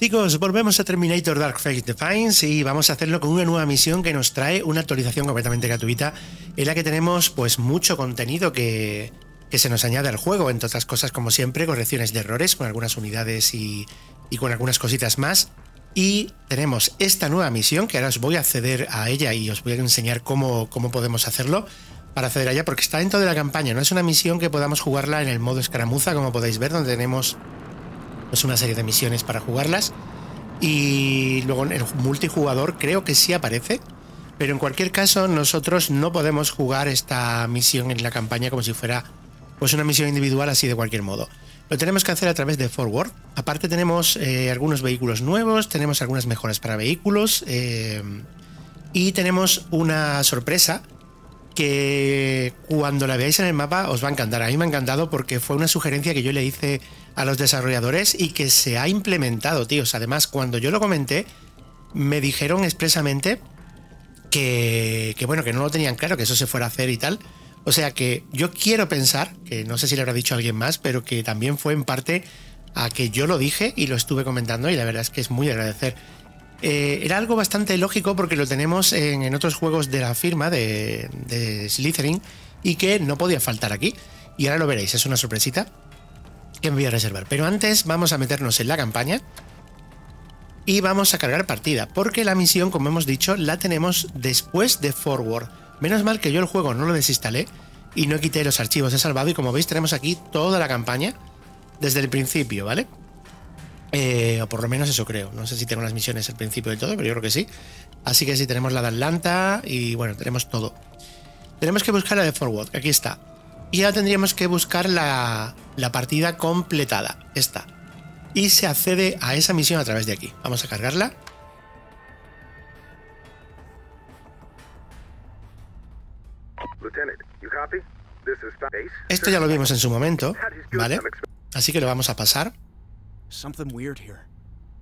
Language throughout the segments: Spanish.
Chicos, volvemos a Terminator Dark Fate Defiance y vamos a hacerlo con una nueva misión que nos trae una actualización completamente gratuita en la que tenemos pues mucho contenido que, que se nos añade al juego, entre otras cosas como siempre, correcciones de errores con algunas unidades y, y con algunas cositas más. Y tenemos esta nueva misión que ahora os voy a acceder a ella y os voy a enseñar cómo, cómo podemos hacerlo para acceder a ella porque está dentro de la campaña, no es una misión que podamos jugarla en el modo escaramuza como podéis ver donde tenemos es una serie de misiones para jugarlas. Y luego en el multijugador creo que sí aparece. Pero en cualquier caso, nosotros no podemos jugar esta misión en la campaña como si fuera pues una misión individual así de cualquier modo. Lo tenemos que hacer a través de Forward. Aparte tenemos eh, algunos vehículos nuevos, tenemos algunas mejoras para vehículos eh, y tenemos una sorpresa que cuando la veáis en el mapa os va a encantar. A mí me ha encantado porque fue una sugerencia que yo le hice a los desarrolladores y que se ha implementado, tíos. Además, cuando yo lo comenté, me dijeron expresamente que, que, bueno, que no lo tenían claro, que eso se fuera a hacer y tal. O sea que yo quiero pensar, que no sé si le habrá dicho alguien más, pero que también fue en parte a que yo lo dije y lo estuve comentando y la verdad es que es muy agradecer. Eh, era algo bastante lógico porque lo tenemos en, otros juegos de la firma de, de, Slytherin y que no podía faltar aquí. Y ahora lo veréis, es una sorpresita que me voy a reservar. Pero antes vamos a meternos en la campaña y vamos a cargar partida, porque la misión, como hemos dicho, la tenemos después de Forward. Menos mal que yo el juego no lo desinstalé y no quité los archivos, he salvado y como veis tenemos aquí toda la campaña desde el principio, ¿vale? Eh, o por lo menos eso creo. No sé si tengo las misiones al principio de todo, pero yo creo que sí. Así que sí, tenemos la de Atlanta y bueno, tenemos todo. Tenemos que buscar la de Forward, aquí está. Y ahora tendríamos que buscar la, la partida completada, esta. Y se accede a esa misión a través de aquí. Vamos a cargarla. Esto ya lo vimos en su momento, ¿vale? Así que lo vamos a pasar. Something weird here.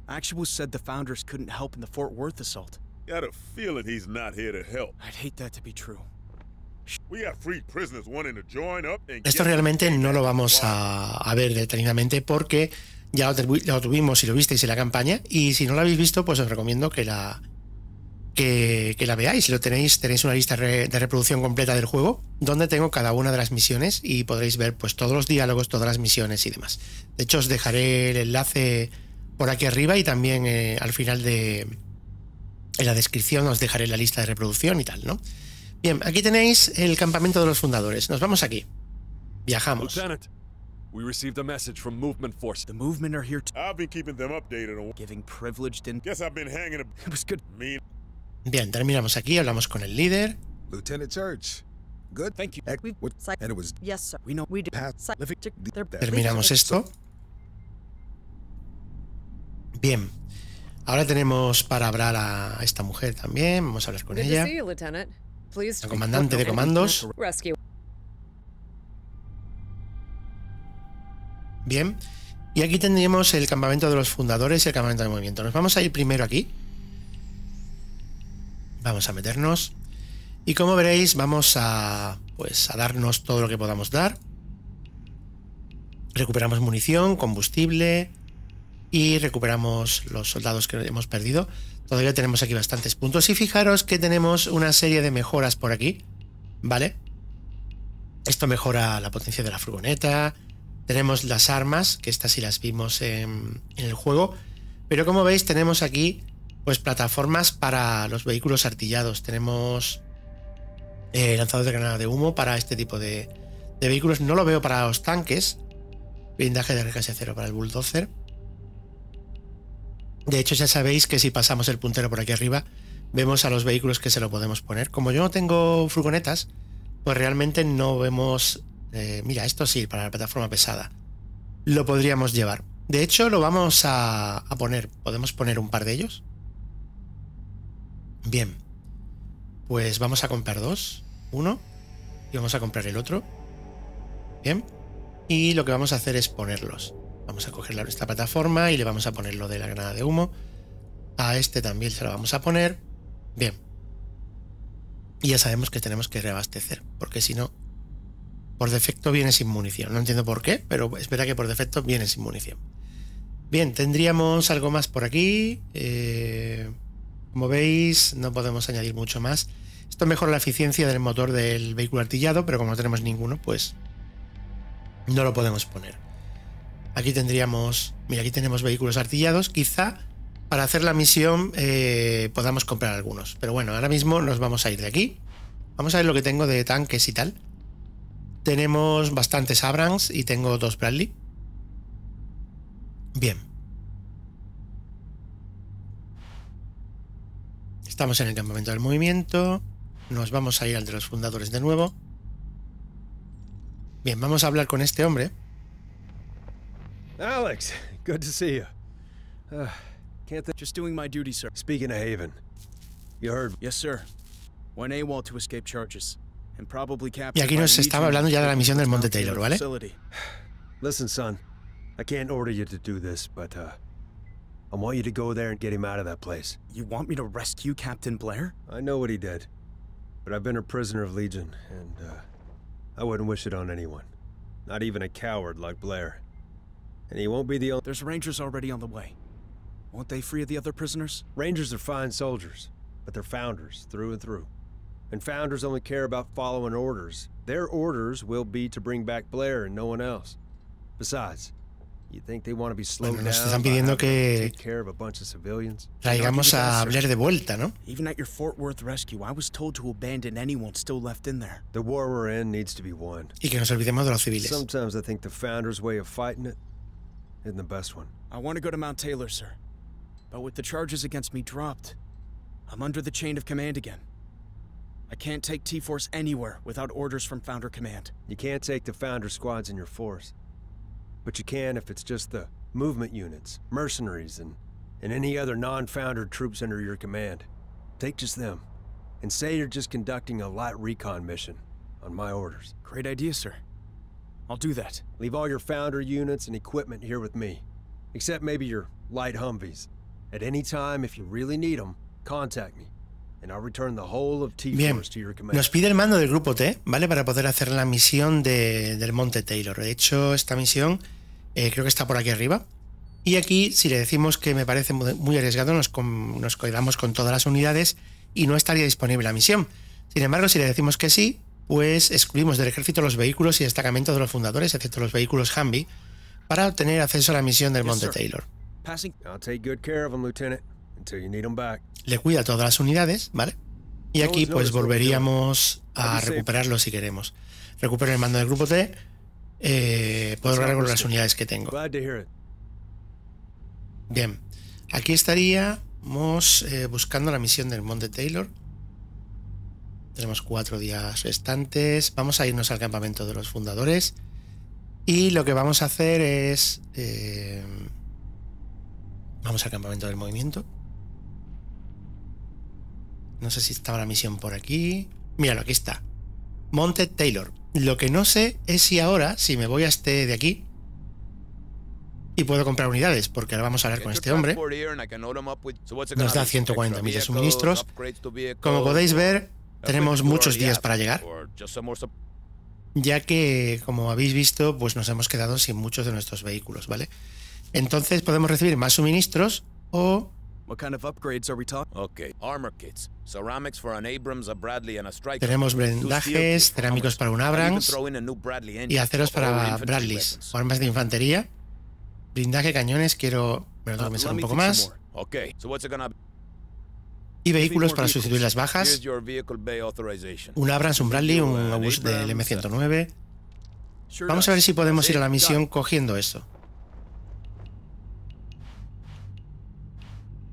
Actual said the founders couldn't help in the Fort Worth assault. Got a feeling he's not here to help. I'd hate that to be true. Esto realmente no lo vamos a, a ver detenidamente porque ya lo, lo, tuvimos y lo visteis en la campaña y si no lo habéis visto pues os recomiendo que la que, que la veáis. Si lo tenéis, tenéis una lista re, de reproducción completa del juego donde tengo cada una de las misiones y podréis ver pues todos los diálogos, todas las misiones y demás. De hecho, os dejaré el enlace por aquí arriba y también eh, al final de en la descripción os dejaré la lista de reproducción y tal, ¿no? Bien, aquí tenéis el campamento de los fundadores. Nos vamos aquí. Viajamos. Lieutenant, we received a message from Movement Force. The movement are here I've been keeping them updated on. giving privileged in. Guess I've been hanging a It was good. mean. Bien, terminamos aquí, hablamos con el líder. Lieutenant Church. Good. Thank you. And it was Yes, sir. We know We. They're Terminamos esto. Bien. Ahora tenemos para hablar a esta mujer también. Vamos a hablar con Good to ella. Comandante de comandos. Bien. Y aquí tendríamos el campamento de los fundadores y el campamento de movimiento. Nos vamos a ir primero aquí. Vamos a meternos. Y como veréis, vamos a pues a darnos todo lo que podamos dar. Recuperamos munición, combustible y recuperamos los soldados que hemos perdido. Todavía tenemos aquí bastantes puntos. Y fijaros que tenemos una serie de mejoras por aquí. ¿Vale? Esto mejora la potencia de la furgoneta. Tenemos las armas, que estas sí las vimos en, el juego. Pero como veis, tenemos aquí pues plataformas para los vehículos artillados. Tenemos eh, lanzadores de granada de humo para este tipo de, de, vehículos. No lo veo para los tanques. Blindaje de recasi acero para el bulldozer. De hecho, ya sabéis que si pasamos el puntero por aquí arriba, vemos a los vehículos que se lo podemos poner. Como yo no tengo furgonetas, pues realmente no vemos... Eh, mira, esto sí, para la plataforma pesada. Lo podríamos llevar. De hecho, lo vamos a, a poner. ¿Podemos poner un par de ellos? Bien. Pues vamos a comprar dos. Uno. Y vamos a comprar el otro. Bien. Y lo que vamos a hacer es ponerlos. Vamos a coger esta plataforma y le vamos a poner lo de la granada de humo. A este también se lo vamos a poner. Bien. Y ya sabemos que tenemos que reabastecer. Porque si no, por defecto viene sin munición. No entiendo por qué, pero es verdad que por defecto viene sin munición. Bien, tendríamos algo más por aquí. Eh, como veis, no podemos añadir mucho más. Esto mejora la eficiencia del motor del vehículo artillado, pero como no tenemos ninguno, pues no lo podemos poner. Aquí tendríamos, mira, aquí tenemos vehículos artillados. Quizá para hacer la misión eh, podamos comprar algunos. Pero bueno, ahora mismo nos vamos a ir de aquí. Vamos a ver lo que tengo de tanques y tal. Tenemos bastantes Abrams y tengo dos Bradley. Bien. Estamos en el campamento del movimiento. Nos vamos a ir al de los fundadores de nuevo. Bien, vamos a hablar con este hombre. Alex, good to see you. Uh, can't th- Just doing my duty, sir. Speaking of Haven, you heard Yes, sir. Went AWOL to escape charges. And probably Y captured aquí nos Legion estaba hablando ya de la misión del Monte Taylor, Taylor ¿vale? facility. Listen, son, I can't order you to do this, but uh, I want you to go there and get him out of that place. You want me to rescue Captain Blair? I know what he did, but I've been a prisoner of Legion, and uh, I wouldn't wish it on anyone, not even a coward like Blair. And he won't be the only. There's Rangers already on the way. Won't they free the other prisoners? Rangers are fine soldiers, but they're founders through and through. And founders only care about following orders. Their orders will be to bring back Blair and no one else. Besides, you think they want to be slowed Bueno, nos down están pidiendo que- take care of a bunch of civilians? Traigamos a Blair de vuelta, ¿no? Even at your Fort Worth rescue, I was told to abandon anyone still left in there. The war we're in needs to be won. Y que nos olvidemos de los civiles. Sometimes I think the founders' way of fighting it isn't the best one. I want to go to Mount Taylor, sir. But with the charges against me dropped, I'm under the chain of command again. I can't take T-Force anywhere without orders from Founder Command. You can't take the founder squads in your force. But you can if it's just the movement units, mercenaries, and, and any other non-founder troops under your command. Take just them. And say you're just conducting a light recon mission on my orders. Great idea, sir. I'll do that. Leave all your founder units and equipment here with me. Except maybe your light Humvees. At any time, if you really need them, contact me. And I'll return the whole of Bien, to your command. nos pide el mando del grupo T, ¿vale? Para poder hacer la misión de- del Monte Taylor. De hecho, esta misión eh, creo que está por aquí arriba. Y aquí, si le decimos que me parece muy arriesgado, nos, com- nos quedamos con todas las unidades y no estaría disponible la misión. Sin embargo, si le decimos que sí, pues excluimos del ejército los vehículos y destacamentos de los fundadores, excepto los vehículos Humvee, para obtener acceso a la misión del Monte. Taylor. Le cuida todas las unidades, ¿vale? Y aquí pues volveríamos a recuperarlo si queremos. Recupero el mando del grupo T, eh, puedo hablar con las unidades que tengo. Bien, aquí estaríamos eh, buscando la misión del Monte Taylor. Tenemos cuatro días restantes. Vamos a irnos al campamento de los fundadores. Y lo que vamos a hacer es... eh, vamos al campamento del movimiento. No sé si estaba la misión por aquí. Míralo, aquí está. Monte Taylor. Lo que no sé es si ahora, si me voy a este de aquí, y puedo comprar unidades, porque ahora vamos a hablar con este hombre. Nos da 140 mil de suministros. Como podéis ver, tenemos muchos días para llegar, ya que, como habéis visto, pues nos hemos quedado sin muchos de nuestros vehículos, ¿vale? Entonces podemos recibir más suministros o What kind of upgrades are we talking? Okay, armor kits, ceramics for an Abrams, a Bradley, and a Striker. tenemos for cerámicos para un Abrams y aceros para infantry Bradleys, o armas de infantería, blindaje, cañones, quiero... Me lo tengo que Uh, pensar un poco más. some more. Okay, so what's it gonna be? Y vehículos para sustituir las bajas. Un Abrams, un Bradley, un An obús del Abrams, M109. Sure Vamos a ver si podemos ir a la misión cogiendo esto.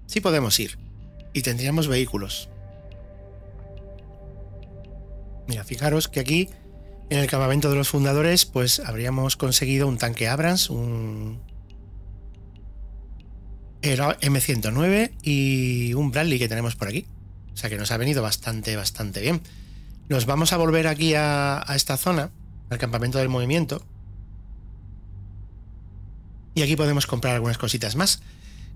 Sí podemos ir. Y tendríamos vehículos. Mira, fijaros que aquí, en el campamento de los fundadores, pues habríamos conseguido un tanque Abrams, un el M109 y un Bradley que tenemos por aquí. O sea que nos ha venido bastante, bastante bien. Nos vamos a volver aquí a, esta zona, al campamento del movimiento. Y aquí podemos comprar algunas cositas más.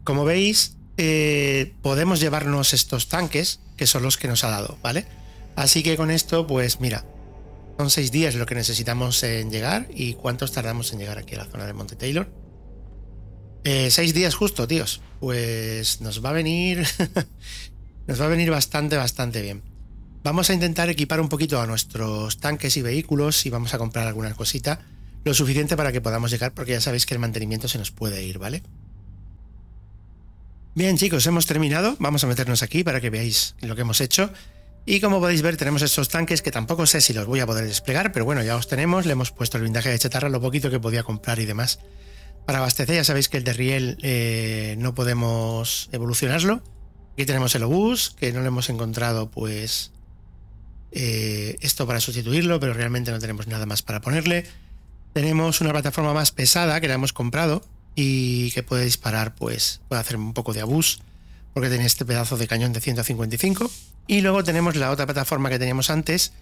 Como veis, eh, podemos llevarnos estos tanques, que son los que nos ha dado, ¿vale? Así que con esto, pues mira, son seis días lo que necesitamos en llegar. ¿Y cuántos tardamos en llegar aquí a la zona del Monte Taylor? Eh, seis días justo, tíos. Pues nos va a venir. nos va a venir bastante, bastante bien. Vamos a intentar equipar un poquito a nuestros tanques y vehículos y vamos a comprar alguna cosita. Lo suficiente para que podamos llegar, porque ya sabéis que el mantenimiento se nos puede ir, ¿vale? Bien, chicos, hemos terminado. Vamos a meternos aquí para que veáis lo que hemos hecho. Y como podéis ver, tenemos estos tanques que tampoco sé si los voy a poder desplegar, pero bueno, ya los tenemos. Le hemos puesto el blindaje de chatarra, lo poquito que podía comprar y demás. Para abastecer, ya sabéis que el de Riel eh, no podemos evolucionarlo. Aquí tenemos el obús, que no lo hemos encontrado, pues. Eh, esto para sustituirlo, pero realmente no tenemos nada más para ponerle. Tenemos una plataforma más pesada que la hemos comprado y que puede disparar, pues puede hacer un poco de abus, porque tiene este pedazo de cañón de 155. Y luego tenemos la otra plataforma que teníamos antes,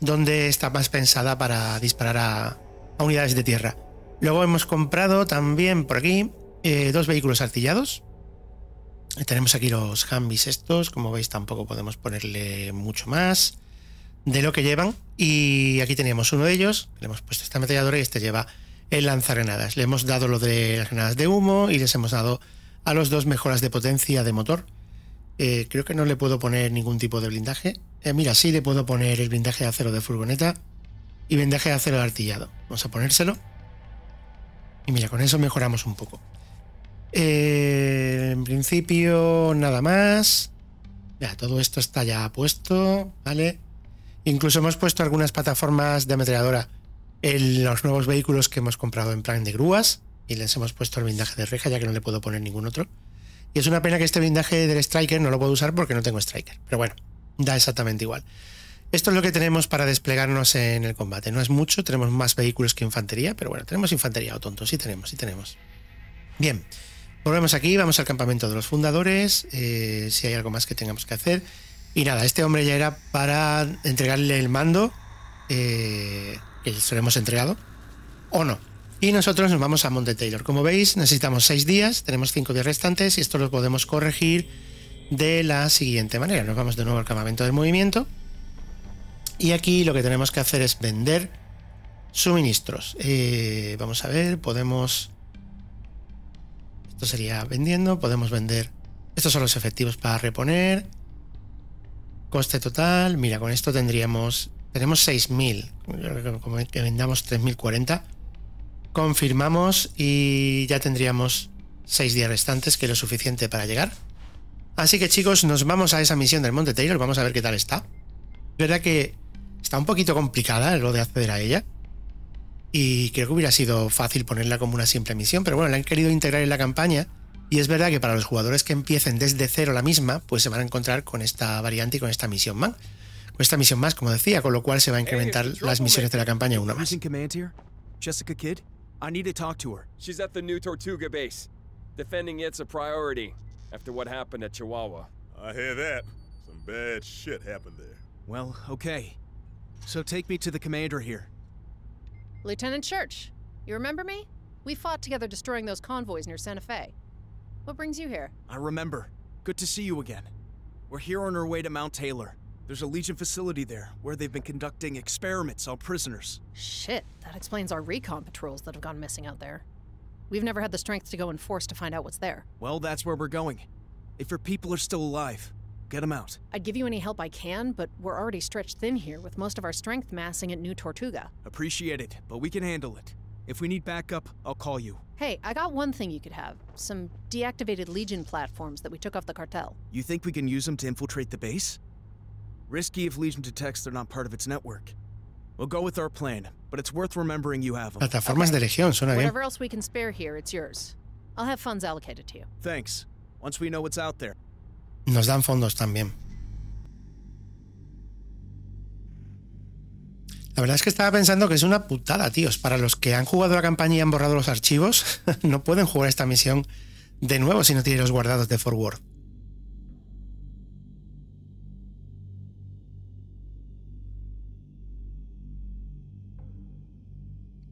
donde está más pensada para disparar a, unidades de tierra. Luego hemos comprado también por aquí eh, dos vehículos artillados. Tenemos aquí los Humvees estos, como veis tampoco podemos ponerle mucho más de lo que llevan. Y aquí teníamos uno de ellos, le hemos puesto esta ametralladora y este lleva el lanzagranadas. Le hemos dado lo de las granadas de humo y les hemos dado a los dos mejoras de potencia de motor. Eh, creo que no le puedo poner ningún tipo de blindaje. Eh, mira, sí le puedo poner el blindaje de acero de furgoneta y blindaje de acero de artillado. Vamos a ponérselo. Y mira, con eso mejoramos un poco. Eh, en principio, nada más. Ya, todo esto está ya puesto, ¿vale? Incluso hemos puesto algunas plataformas de ametralladora en los nuevos vehículos que hemos comprado en plan de grúas y les hemos puesto el blindaje de reja ya que no le puedo poner ningún otro. Y es una pena que este blindaje del Striker no lo puedo usar porque no tengo Striker. Pero bueno, da exactamente igual. Esto es lo que tenemos para desplegarnos en el combate. No es mucho, tenemos más vehículos que infantería, pero bueno, tenemos infantería o tonto, sí tenemos, sí tenemos. Bien, volvemos aquí, vamos al campamento de los fundadores, eh, si hay algo más que tengamos que hacer. Y nada, este hombre ya era para entregarle el mando, eh, que se lo hemos entregado, o no. Y nosotros nos vamos a Monte Taylor. Como veis, necesitamos seis días, tenemos cinco días restantes y esto lo podemos corregir de la siguiente manera. Nos vamos de nuevo al campamento del movimiento. Y aquí lo que tenemos que hacer es vender suministros. Eh, vamos a ver, podemos... Esto sería vendiendo, podemos vender... Estos son los efectivos para reponer. Coste total, mira, con esto tendríamos, tenemos 6.000, como que vendamos 3.040. Confirmamos y ya tendríamos 6 días restantes, que es lo suficiente para llegar. Así que chicos, nos vamos a esa misión del Monte Taylor, vamos a ver qué tal está. Es verdad que está un poquito complicada lo de acceder a ella. Y creo que hubiera sido fácil ponerla como una simple misión, pero bueno, la han querido integrar en la campaña y es verdad que para los jugadores que empiecen desde cero la misma, pues se van a encontrar con esta variante y con esta misión más. Con esta misión más, como decía, con lo cual se va a incrementar las misiones de la campaña una más. Jessica Kidd? I need to talk to her. She's at the new Tortuga base. Defending it's a priority after what happened at Chihuahua. I hear that. Some bad shit happened there. Well, okay. So take me to the commander here. Lieutenant Church, you remember me? We fought together destroying those convoys near Santa Fe. What brings you here? I remember. Good to see you again. We're here on our way to Mount Taylor. There's a Legion facility there, where they've been conducting experiments on prisoners. Shit, that explains our recon patrols that have gone missing out there. We've never had the strength to go in force to find out what's there. Well, that's where we're going. If your people are still alive, get them out. I'd give you any help I can, but we're already stretched thin here with most of our strength massing at New Tortuga. Appreciate it, but we can handle it. If we need backup, I'll call you. Hey, I got one thing you could have. Some deactivated Legion platforms that we took off the cartel. You think we can use them to infiltrate the base? Risky if Legion detects they're not part of its network. We'll go with our plan, but it's worth remembering you have them. Plataformas de Legión, suena bien. Whatever else we can spare here, it's yours. I'll have funds allocated to you. Thanks. Once we know what's out there. Nos dan fondos también. La verdad es que estaba pensando que es una putada, tíos. Para los que han jugado la campaña y han borrado los archivos, no pueden jugar esta misión de nuevo si no tienen los guardados de Forward.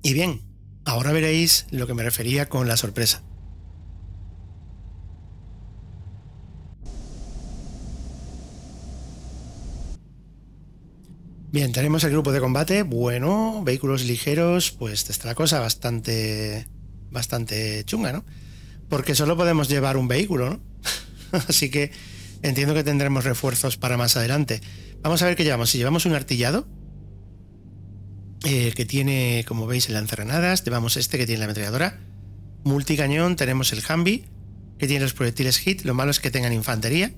Y bien, ahora veréis lo que me refería con la sorpresa. Bien, tenemos el grupo de combate. Bueno, vehículos ligeros, pues está la cosa bastante, bastante chunga, ¿no? porque solo podemos llevar un vehículo, ¿no? Así que entiendo que tendremos refuerzos para más adelante. Vamos a ver qué llevamos. Si llevamos un artillado, eh, que tiene, como veis, el lanzagranadas, llevamos este que tiene la ametralladora, multicañón, tenemos el Humvee, que tiene los proyectiles hit, lo malo es que tengan infantería.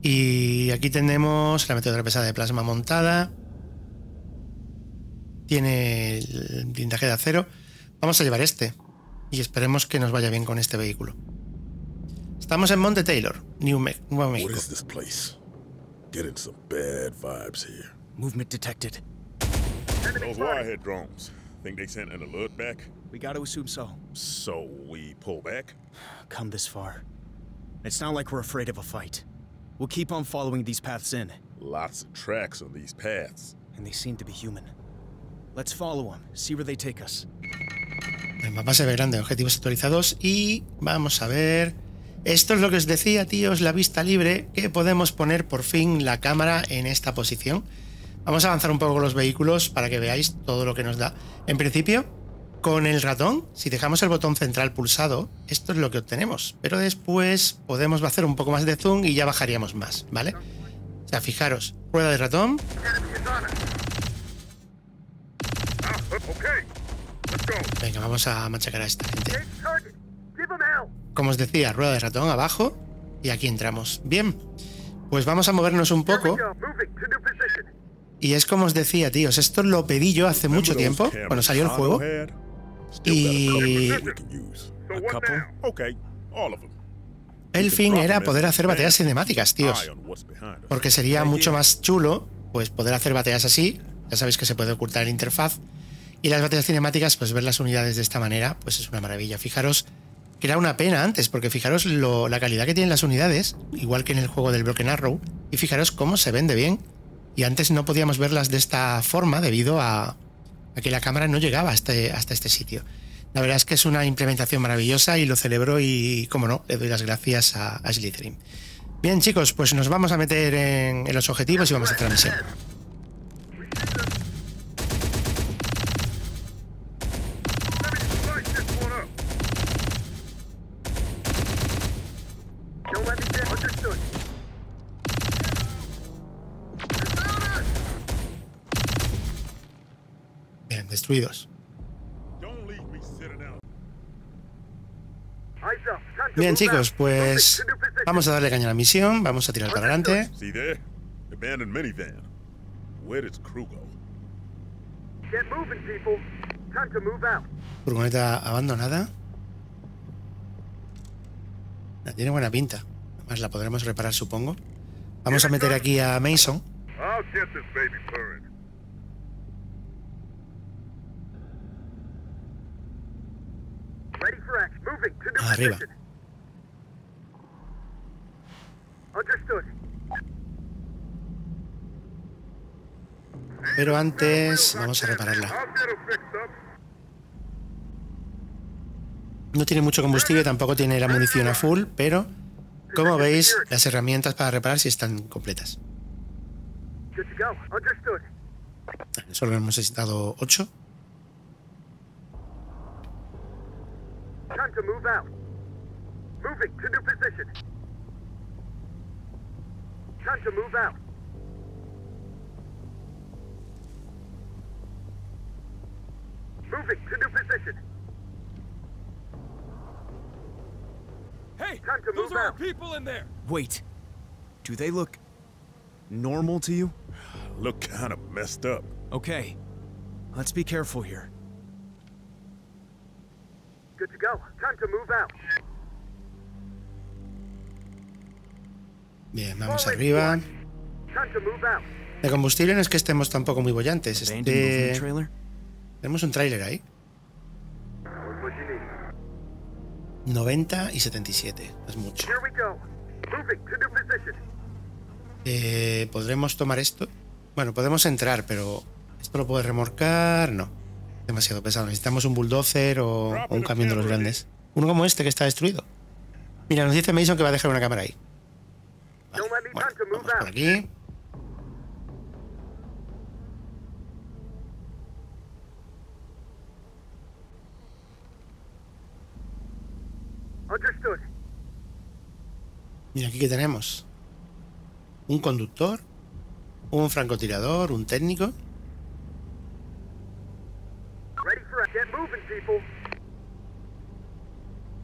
Y aquí tenemos la ametralladora pesada de plasma montada, tiene el blindaje de acero. Vamos a llevar este y esperemos que nos vaya bien con este vehículo. Estamos en Monte Taylor, New Me Nuevo México. is this place? Getting some bad vibes here. Movement detected. Those wirehead drones. Think they sent an alert back? We gotta assume so. So we pull back? Come this far. It's not like we're afraid of a fight. We'll keep on following these paths in, Lots of tracks on these paths. and they seem to be human. Let's follow them, see where they take us. El mapa se ve grande, objetivos actualizados y vamos a ver. Esto es lo que os decía, tíos, la vista libre, que podemos poner por fin la cámara en esta posición. Vamos a avanzar un poco con los vehículos para que veáis todo lo que nos da. En principio, con el ratón, si dejamos el botón central pulsado, esto es lo que obtenemos. Pero después podemos hacer un poco más de zoom y ya bajaríamos más, ¿vale? O sea, fijaros, rueda de ratón, Ah, okay. Let's go. Venga, vamos a machacar a esta gente. Como os decía, rueda de ratón abajo y aquí entramos. Bien, pues vamos a movernos un poco. Y es como os decía, tíos, esto lo pedí yo hace mucho tiempo, cuando salió el juego. Y-. El fin era poder hacer batallas cinemáticas, tíos. Us. Porque sería mucho más chulo, pues poder hacer batallas así. Ya sabéis que se puede ocultar el interfaz. Y las batallas cinemáticas, pues ver las unidades de esta manera, pues es una maravilla. Fijaros que era una pena antes, porque fijaros la calidad que tienen las unidades, igual que en el juego del Broken Arrow, y fijaros cómo se ven de bien. Y antes no podíamos verlas de esta forma debido a, a que la cámara no llegaba hasta, hasta este sitio. La verdad es que es una implementación maravillosa y lo celebro y, como no, le doy las gracias a, a Slytherin. Bien, chicos, pues nos vamos a meter en, en los objetivos y vamos a hacer la misión. Destruidos. Bien, chicos, pues vamos a darle caña a la misión, vamos a tirar para adelante. Furgoneta abandonada. Tiene buena pinta. Además la podremos reparar, supongo. Vamos a meter aquí a Mason. I'll get this baby purring. Ready for action. Moving to new Arriba. Pero antes vamos a repararla. No tiene mucho combustible, tampoco tiene la munición a full, pero como veis, las herramientas para reparar sí están completas. Solo hemos necesitado 8. Time to move out. Moving to new position. Time to move out. Moving to new position. Hey, Time to those move are our out. people in there. Wait. Do they look normal to you? Look kind of messed up. Okay. Let's be careful here. Good to go. Time to move out. Bien, vamos arriba. Time to move out. De combustible no es que estemos tampoco muy bollantes. Este... trailer? Tenemos un tráiler ahí. What's what you need? 90 y 77. Es mucho. Here we go. Moving to new position. Eh, ¿Podremos tomar esto? Bueno, podemos entrar, pero ¿esto lo puede remorcar? No. Demasiado pesado. Necesitamos un bulldozer o, o un camión de los grandes. Uno como este que está destruido. Mira, nos dice Mason que va a dejar una cámara ahí. Vale, bueno, vamos por aquí. Mira, aquí que tenemos. Un conductor, un francotirador, un técnico. Ready for a get moving, people.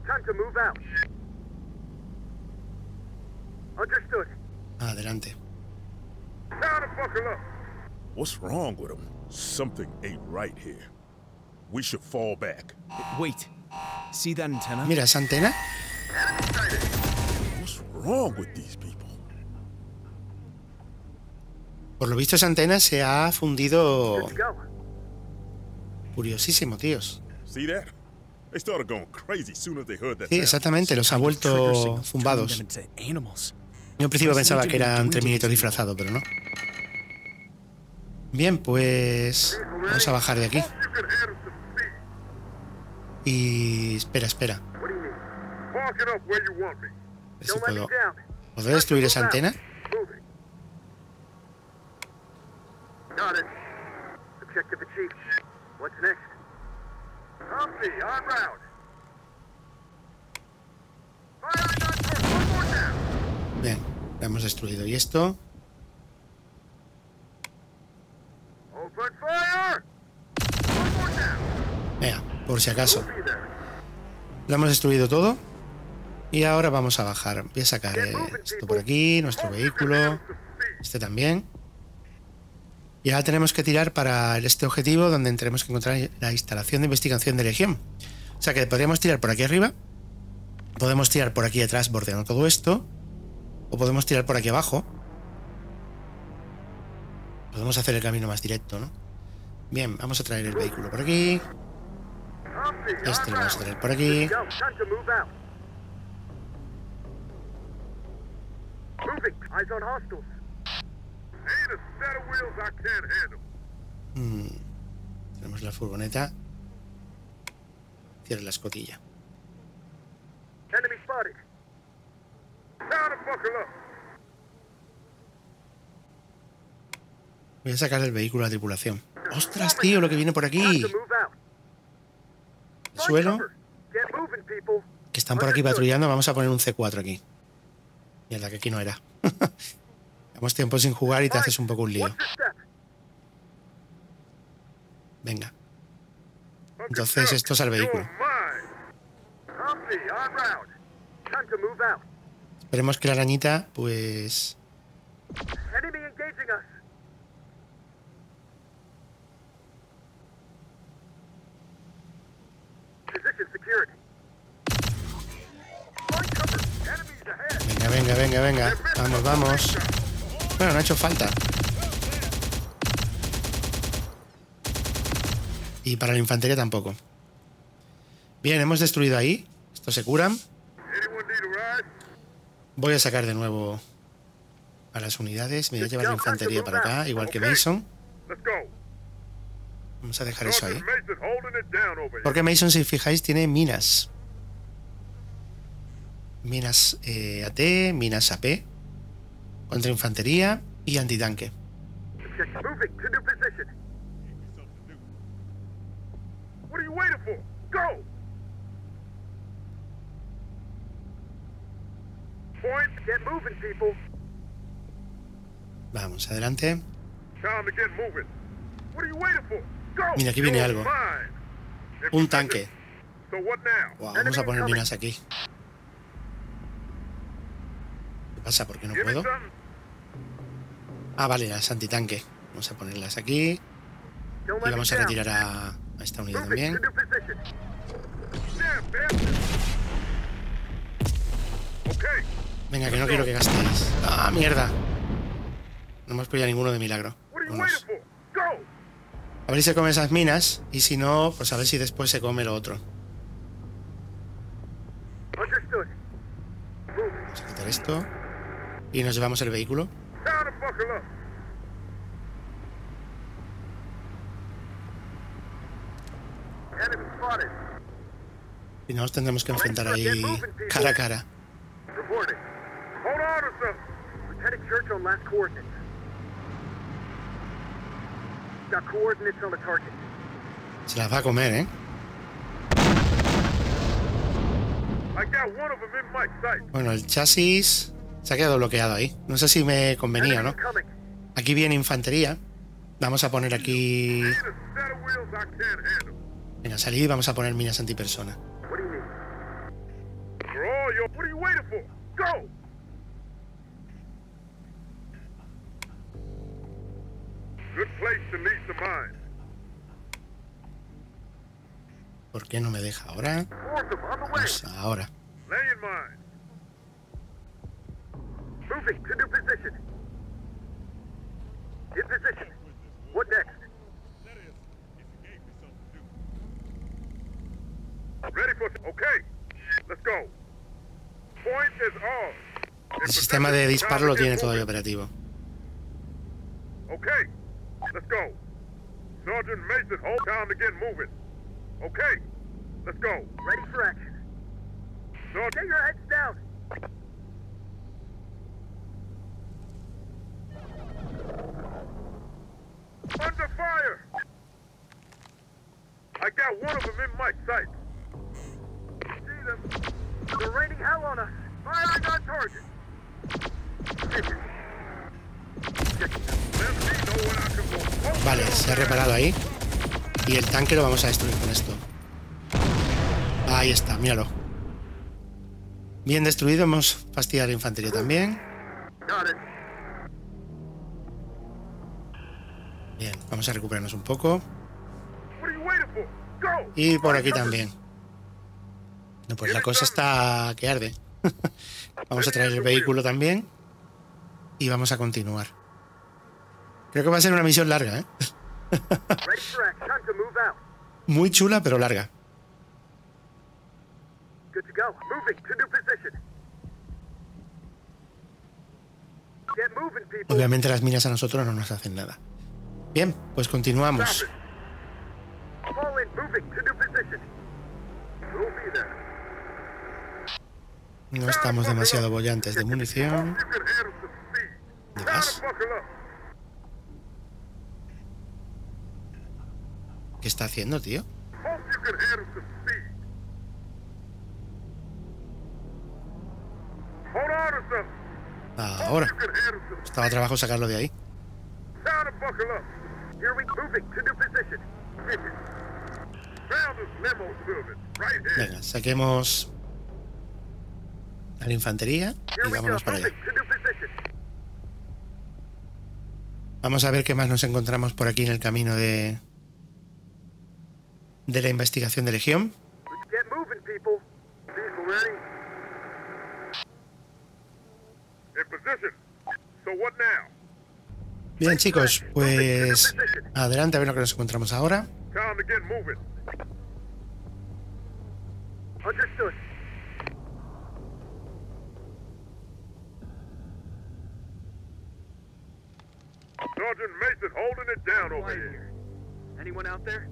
Time to move out. Understood. Adelante. Time to buckle up. What's wrong with him? Something ain't right here. We should fall back. Wait. See that antenna? Mira, esa antena. What's wrong with these people? Por lo visto, esa antena se ha fundido heard that Sí, exactamente, los ha vuelto zumbados. Yo en principio pensaba que eran Terminator disfrazado, pero no. Bien, pues vamos a bajar de aquí. Y espera, espera. A ver si puedo. ¿Puedo destruir esa antena? What's next? Humpty, route. Bien, la hemos destruido. ¿Y esto? Open fire! One more down. Venga, por si acaso. Lo hemos destruido todo. Y ahora vamos a bajar. Voy a sacar eh, esto por aquí, nuestro vehículo. Este también. Y ahora tenemos que tirar para este objetivo donde tenemos que encontrar la instalación de investigación de Legión. O sea que podríamos tirar por aquí arriba. Podemos tirar por aquí atrás bordeando todo esto. O podemos tirar por aquí abajo. Podemos hacer el camino más directo, ¿no? Bien, vamos a traer el vehículo por aquí. Este lo vamos a traer por aquí. Mm, Tenemos la furgoneta. Cierra la escotilla. Voy a sacar el vehículo a la tripulación. ¡Ostras, tío! Lo que viene por aquí. El suelo. Que están por aquí patrullando. Vamos a poner un C4 aquí. Mierda, que aquí no era. Llevamos tiempo sin jugar y te haces un poco un lío. Venga. Entonces esto es al vehículo. Esperemos que la arañita, pues... Venga, venga, venga, venga. Vamos, vamos. Bueno, no ha hecho falta. Y para la infantería tampoco. Bien, hemos destruido ahí. Estos se curan. Voy a sacar de nuevo a las unidades. Me voy a llevar la infantería para acá, igual que Mason. Vamos a dejar eso ahí. Porque Mason, si fijáis, tiene minas. Minas eh, AT, minas AP, contra infantería y antitanque. Vamos, adelante. Mira, aquí viene algo. Un tanque. Vamos a poner minas aquí. ¿Qué pasa? ¿Por qué no puedo? Ah, vale, las antitanque. Vamos a ponerlas aquí. Y vamos a retirar a, esta unidad también. Venga, que no quiero que gastéis. ¡Ah, mierda! No hemos pillado ninguno de milagro. A ver si se come esas minas. Y si no, pues a ver si después se come lo otro. Vamos a quitar esto. Y nos llevamos el vehículo. Spotted. Y nos tendremos que enfrentar ahí cara a cara. Se las va a comer, ¿eh? Sight. Bueno, el chasis se ha quedado bloqueado ahí. No sé si me convenía, ¿no? Aquí viene infantería. Vamos a poner aquí... Venga, salir y vamos a poner minas antipersona. ¿Por qué no me deja ahora? Vamos ahora. Lay in mind. Moving to new position. In position. What next? Ready for... Okay. Let's go. Point is off. In El sistema de position. disparo lo to tiene todavía operativo. Okay. Let's go. Sergeant Mason, hold time to get moving. Okay. Let's go. Ready for action. Sergeant, get your heads down. Under fire! I got one of them in my sight. See them? They're raining hell on us. Firing on target. Let me know when I can go. Hold Vale, se ha reparado ahí. Y el tanque lo vamos a destruir con esto. Ahí está, míralo. Bien destruido, hemos fastidiado la infantería también. Vamos a recuperarnos un poco. Y por aquí también. No, pues la cosa está que arde. vamos a traer el vehículo también. Y vamos a continuar. Creo que va a ser una misión larga, ¿eh? Muy chula, pero larga. Obviamente las minas a nosotros no nos hacen nada. Bien, pues continuamos. No estamos demasiado bollantes de munición. De. ¿Qué está haciendo, tío? Ahora. Estaba trabajo sacarlo de ahí. Here we moving to new position. Venga, saquemos a la infantería y vámonos para allá. Vamos a ver qué más nos encontramos por aquí en el camino de de la investigación de Legión. In position. So what now? Bien, chicos, pues adelante a ver lo que nos encontramos ahora. Sergeant Mason holding it down over here. Anyone out there?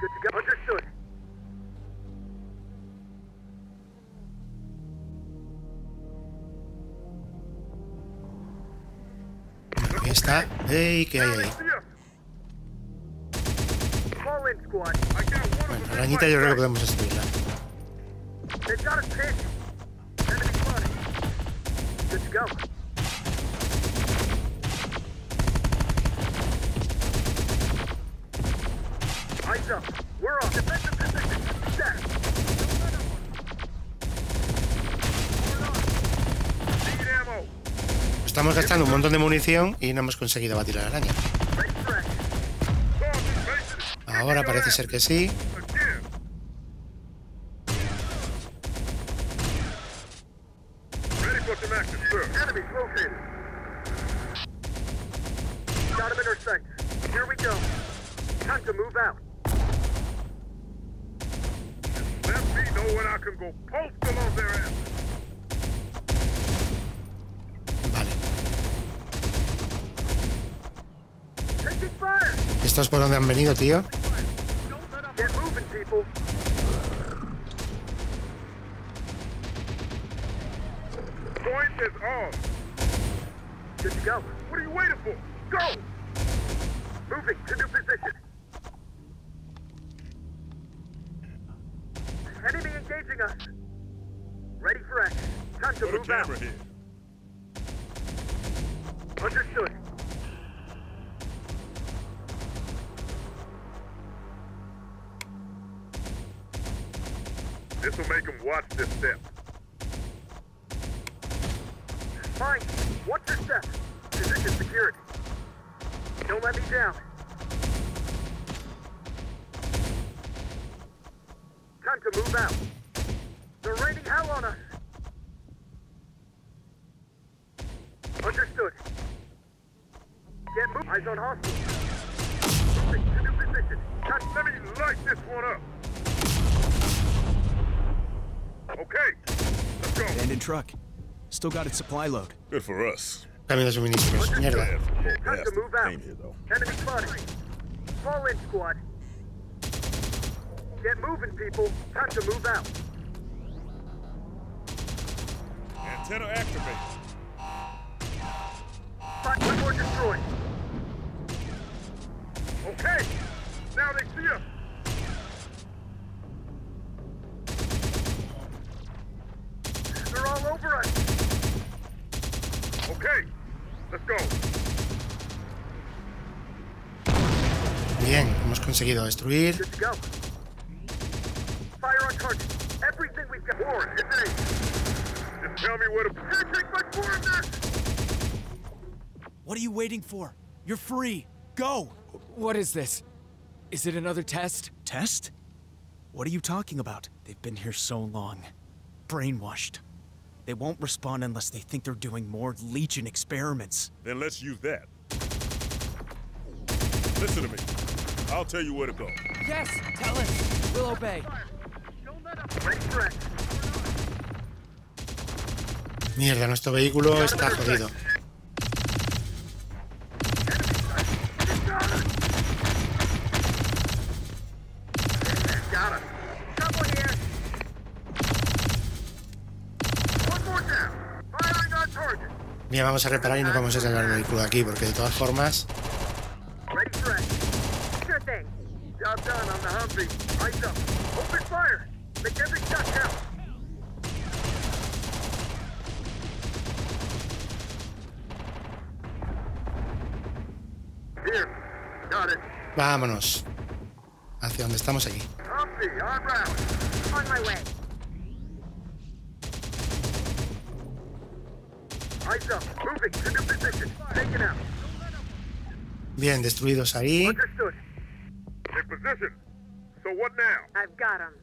Good to go. Understood. Ahí está. ¡Ey! ¿Qué hay ahí? Bueno, la arañita yo creo que podemos go. Eyes up. We're on defensive position. Set. Need ammo. Estamos gastando un montón de munición y no hemos conseguido batir a la araña. Ahora parece ser que sí. Again. Ready for some action, sir. Enemies located. Got him in our sights. Here we go. Time to move out. Let me know when I can go postal on their ass. Vale. Taking fire. ¿Esto es por donde han venido, tío? Still got its supply load. Good for us. Cambio de suministros. Mierda. Bad for poor Time to move out. here. Enemy spotted. Fall in, squad. Get moving, people. Time to move out. Antenna activate. Five, one more destroyed. Okay, now they see us. They're all over us. Okay, let's go. Bien, hemos conseguido destruir. Good to go. Fire on target. Everything we've got. Warren, hit me. Just tell me where to. Can't take much more of this. What are you waiting for? You're free. Go! What is this? Is it another test? Test? What are you talking about? They've been here so long. Brainwashed. They won't respond unless they think they're doing more Legion experiments. Then let's use that. Listen to me. I'll tell you where to go. Yes! Tell us! We'll obey. Don't let up. Ready for action. Mierda, nuestro vehículo está jodido. Bien, vamos a reparar y nos vamos a sacar el vehículo de aquí, porque de todas formas. Ready for action. Sure thing. Job done on the Humvee. Eyes up. Open fire. Make every shot count. Here. Got it. Vámonos. Hacia donde estamos aquí. Humvee, on route. On my way. Eyes up. Moving to new position. Taken out. Bien, destruidos ahí. Understood. In position. So what now? I've got him.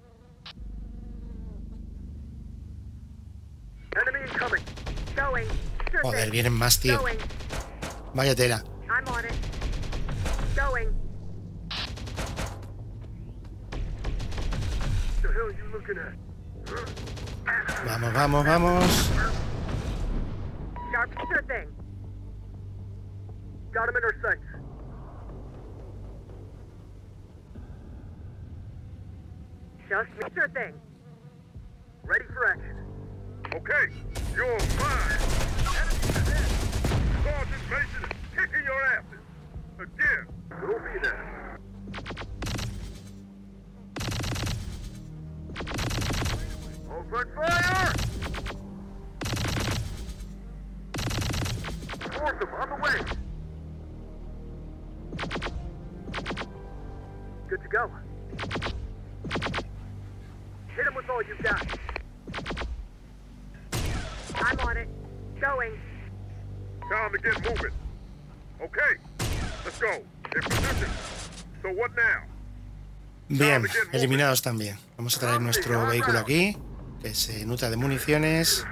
Enemy incoming. Going. Sure Joder, vienen más, tío. Vaya tela. Hell are you looking at? Vamos, vamos, vamos. Sharp. Sure thing. Got him in our sights. Just. Sure thing. Ready for action. Okay, you're mine. Sergeant Mason is kicking your asses. Again. We'll be there. Open fire! Them on the way. Good to go. Hit him with all you've got. I'm on it. Going. Time to get moving. Okay, let's go. In position. So what now? Bien, eliminados también. Vamos a traer nuestro vehículo aquí, que se nutra de municiones.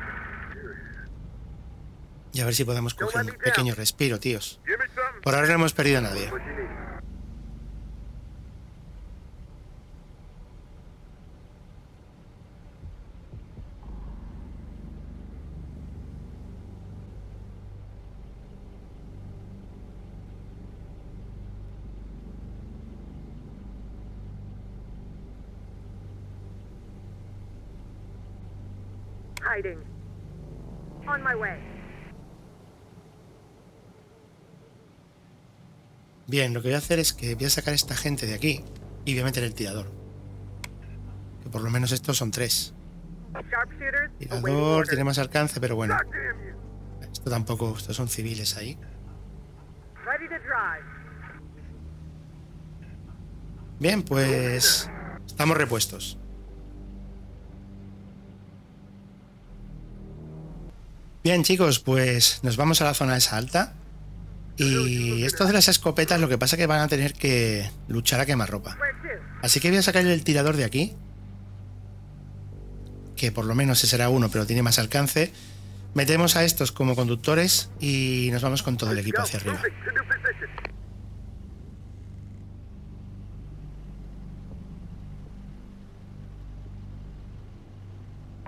Y a ver si podemos coger un pequeño respiro, tíos. Por ahora no hemos perdido a nadie. What you need. Hiding. On my way. Bien, lo que voy a hacer es que voy a sacar a esta gente de aquí y voy a meter el tirador. Que por lo menos estos son tres. Tirador, tiene más alcance, pero bueno. Esto tampoco, estos son civiles ahí. Bien, pues estamos repuestos. Bien, chicos, pues nos vamos a la zona esa alta. Y estos de las escopetas lo que pasa es que van a tener que luchar a quemarropa. Así que voy a sacar el tirador de aquí. Que por lo menos ese será uno, pero tiene más alcance. Metemos a estos como conductores y nos vamos con todo el equipo hacia arriba.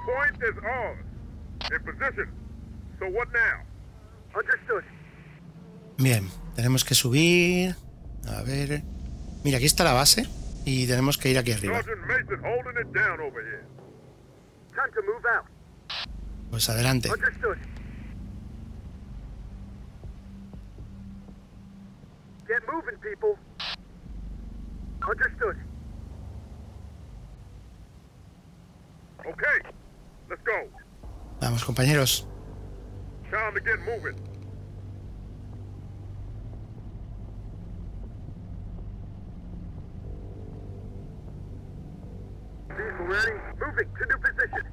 Point is ours. In position. So what now? Understood. Bien, tenemos que subir. A ver. Mira, aquí está la base. Y tenemos que ir aquí arriba. Sergeant Mason holding it down over here. Time to move out. Pues adelante. Understood. Get moving, people. Understood. Okay, let's go. Vamos, compañeros. Time to get moving. Vehicle ready. Moving to new position.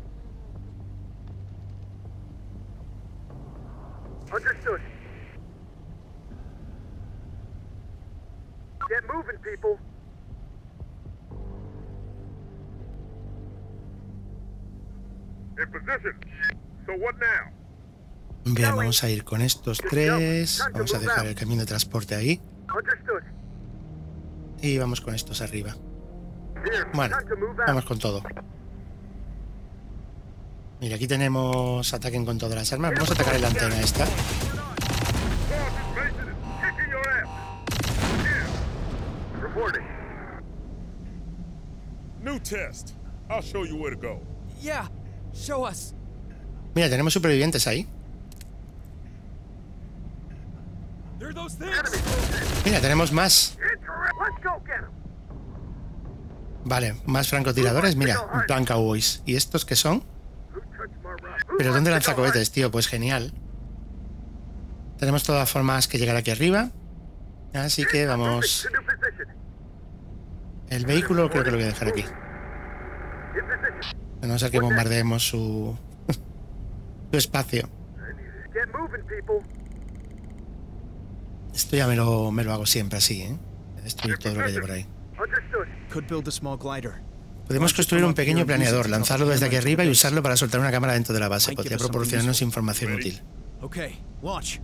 Understood. Get moving, people. In position. So what now? Bien, vamos a ir con estos tres. Vamos a dejar el camión de transporte ahí. Y vamos con estos arriba. Bueno, vamos con todo. Mira, aquí tenemos ataquen con todas las armas. Vamos a atacar en la antena esta. Sergeant Mason is kicking your ass. Yeah. Reporting. New test. I'll show you where to go. Yeah, show us. Mira, tenemos supervivientes ahí. There are those things. Mira, tenemos más. Vale, más francotiradores. Mira, plan cowboys. ¿Y estos qué son? ¿Pero dónde lanza cohetes, tío? Pues genial. Tenemos todas formas que llegar aquí arriba. Así que vamos. El vehículo creo que lo voy a dejar aquí. A no ser que bombardeemos su, su espacio. Esto ya me lo, me lo hago siempre así, ¿eh? Destruir todo lo que hay por ahí. Podemos construir un pequeño planeador, lanzarlo desde aquí arriba y usarlo para soltar una cámara dentro de la base. Podría proporcionarnos información útil. Okay, launch.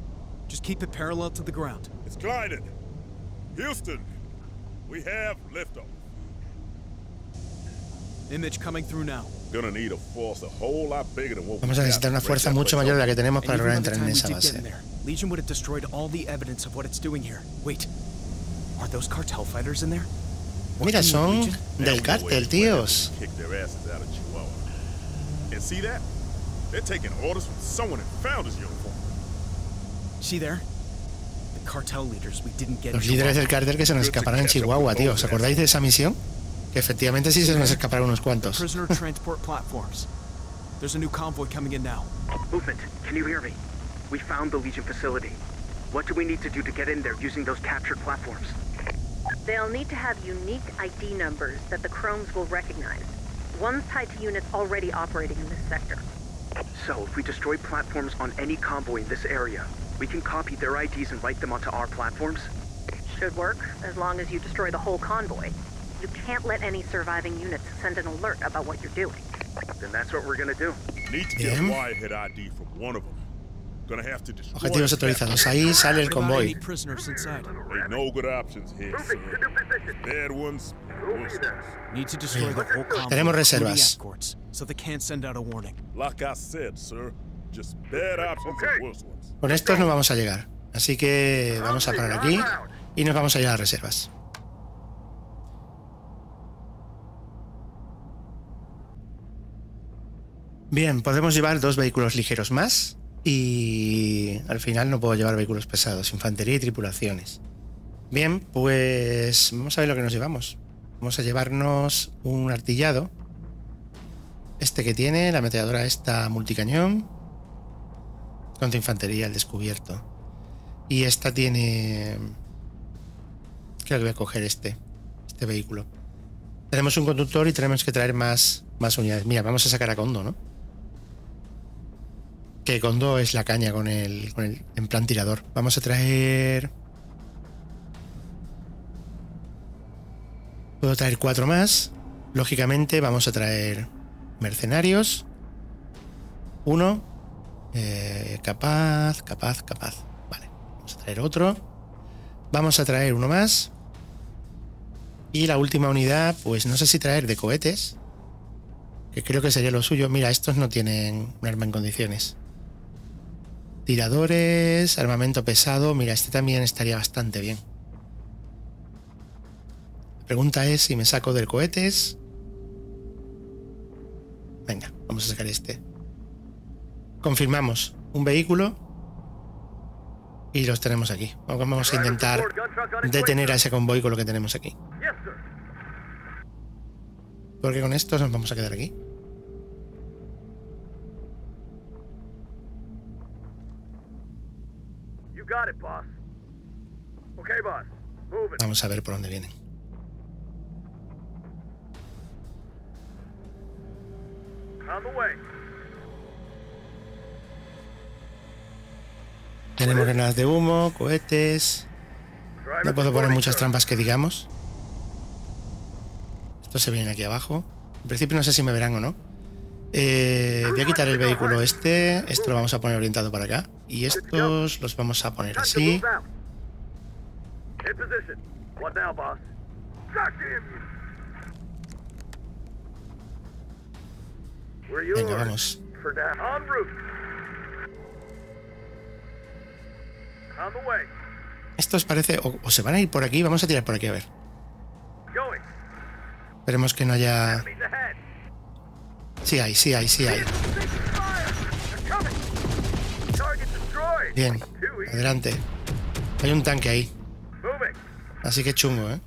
Just keep it parallel to the ground. It's glided. Houston, we have liftoff. Image coming through now. Gonna need a force a whole lot bigger than what Vamos a we necesitar una fuerza mucho mayor de la que tenemos para lograr entrar en esa base. Legion would have destroyed all the evidence of what it's doing here. Wait, are those cartel fighters in there? Mira, son del cártel, tíos. And see that? They're taking orders from someone in Founder's uniform. See there? The cartel leaders we didn't get. in Los líderes del cártel que se nos escaparon en Chihuahua, tío. ¿Os acordáis de esa misión? Que efectivamente sí se nos escaparon unos cuantos. Prisoner transport platforms. There's a new convoy coming in now. Movement, can you hear me? We found the Legion facility. What do we need to do to get in there using those captured platforms? They'll need to have unique ID numbers that the Chromes will recognize. One's tied to units already operating in this sector. So, if we destroy platforms on any convoy in this area, we can copy their IDs and write them onto our platforms? Should work, as long as you destroy the whole convoy. You can't let any surviving units send an alert about what you're doing. Then that's what we're gonna do. Need to get. Wirehead ID from one of them. Gonna have to destroy Objetivos the autorizados. Ahí sale el convoy. prisoners inside? Ain't no good options here. Bad ones. Need to destroy the whole convoy. Tenemos reservas. escorts, so they can't send out a warning. Like I said, sir, just bad options Okay. and worse ones. Con estos no vamos a llegar. Así que vamos a parar aquí y nos vamos a ir a las reservas. Bien, podemos llevar dos vehículos ligeros más y al final no puedo llevar vehículos pesados, infantería y tripulaciones. Bien, pues vamos a ver lo que nos llevamos. Vamos a llevarnos un artillado. Este que tiene, la ametralladora esta multicañón. Contra infantería, el descubierto. Y esta tiene... Creo que voy a coger este. Este vehículo. Tenemos un conductor y tenemos que traer más, más unidades. Mira, vamos a sacar a Kondo, ¿no? Que Kondo es la caña con el, con el en plan tirador. Vamos a traer... Puedo traer cuatro más. Lógicamente vamos a traer mercenarios. Uno. Eh, capaz, capaz, capaz. Vale. Vamos a traer otro. Vamos a traer uno más. Y la última unidad, pues no sé si traer de cohetes. Que creo que sería lo suyo. Mira, estos no tienen un arma en condiciones. Tiradores, armamento pesado. Mira, este también estaría bastante bien. La pregunta es si me saco del cohetes. Venga, vamos a sacar este. Confirmamos un vehículo y los tenemos aquí. Vamos a intentar detener a ese convoy con lo que tenemos aquí. Porque con estos nos vamos a quedar aquí. Vamos a ver por dónde vienen. Tenemos granadas de humo, cohetes. No puedo poner muchas trampas que digamos. Estos se vienen aquí abajo. En principio no sé si me verán o no. Eh, voy a quitar el vehículo este. Esto lo vamos a poner orientado para acá. Y estos los vamos a poner así. Venga, vamos. Estos parece... O, o, se van a ir por aquí. Vamos a tirar por aquí, a ver. Esperemos que no haya... Sí hay, sí hay, sí hay. Bien, adelante. Hay un tanque ahí. Así que chungo, ¿eh?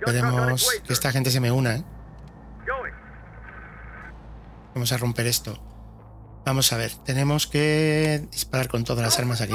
Esperemos que esta gente se me una, ¿eh? Vamos a romper esto. Vamos a ver, tenemos que disparar con todas las armas aquí.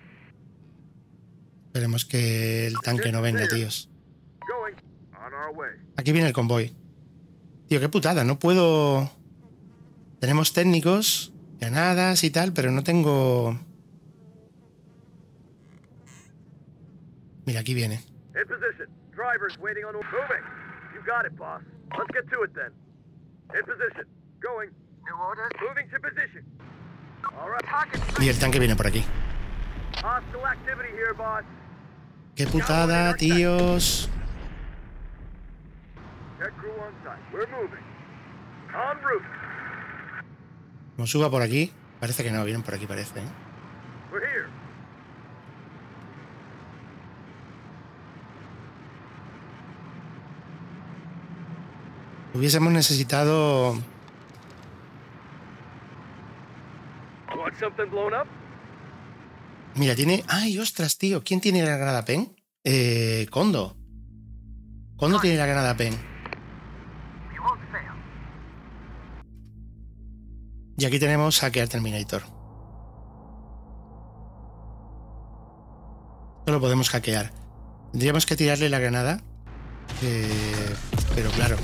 Esperemos que el tanque no venga, tíos. Aquí viene el convoy. Tío, qué putada, no puedo... Tenemos técnicos, granadas y tal, pero no tengo... Mira, aquí viene. Y el tanque viene por aquí. Qué putada, tíos. Como suba por aquí. Parece que no, vienen por aquí, parece. ¿eh? Hubiésemos necesitado Mira, tiene. ¡Ay, ostras, tío! ¿Quién tiene la granada pen? Eh. Kondo. Kondo tiene la granada pen. Y aquí tenemos Hackear Terminator. No lo podemos hackear. Tendríamos que tirarle la granada. Eh, pero claro.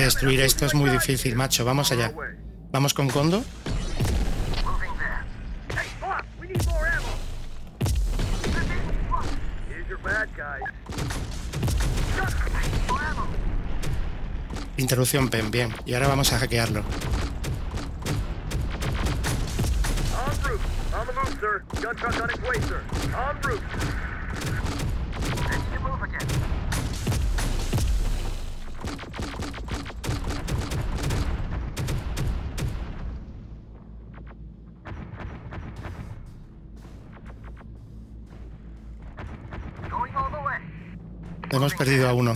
Destruir esto es muy difícil, macho. Vamos allá. Vamos con Kondo. Interrupción PEN, bien. Y ahora vamos a hackearlo. Hemos perdido a uno.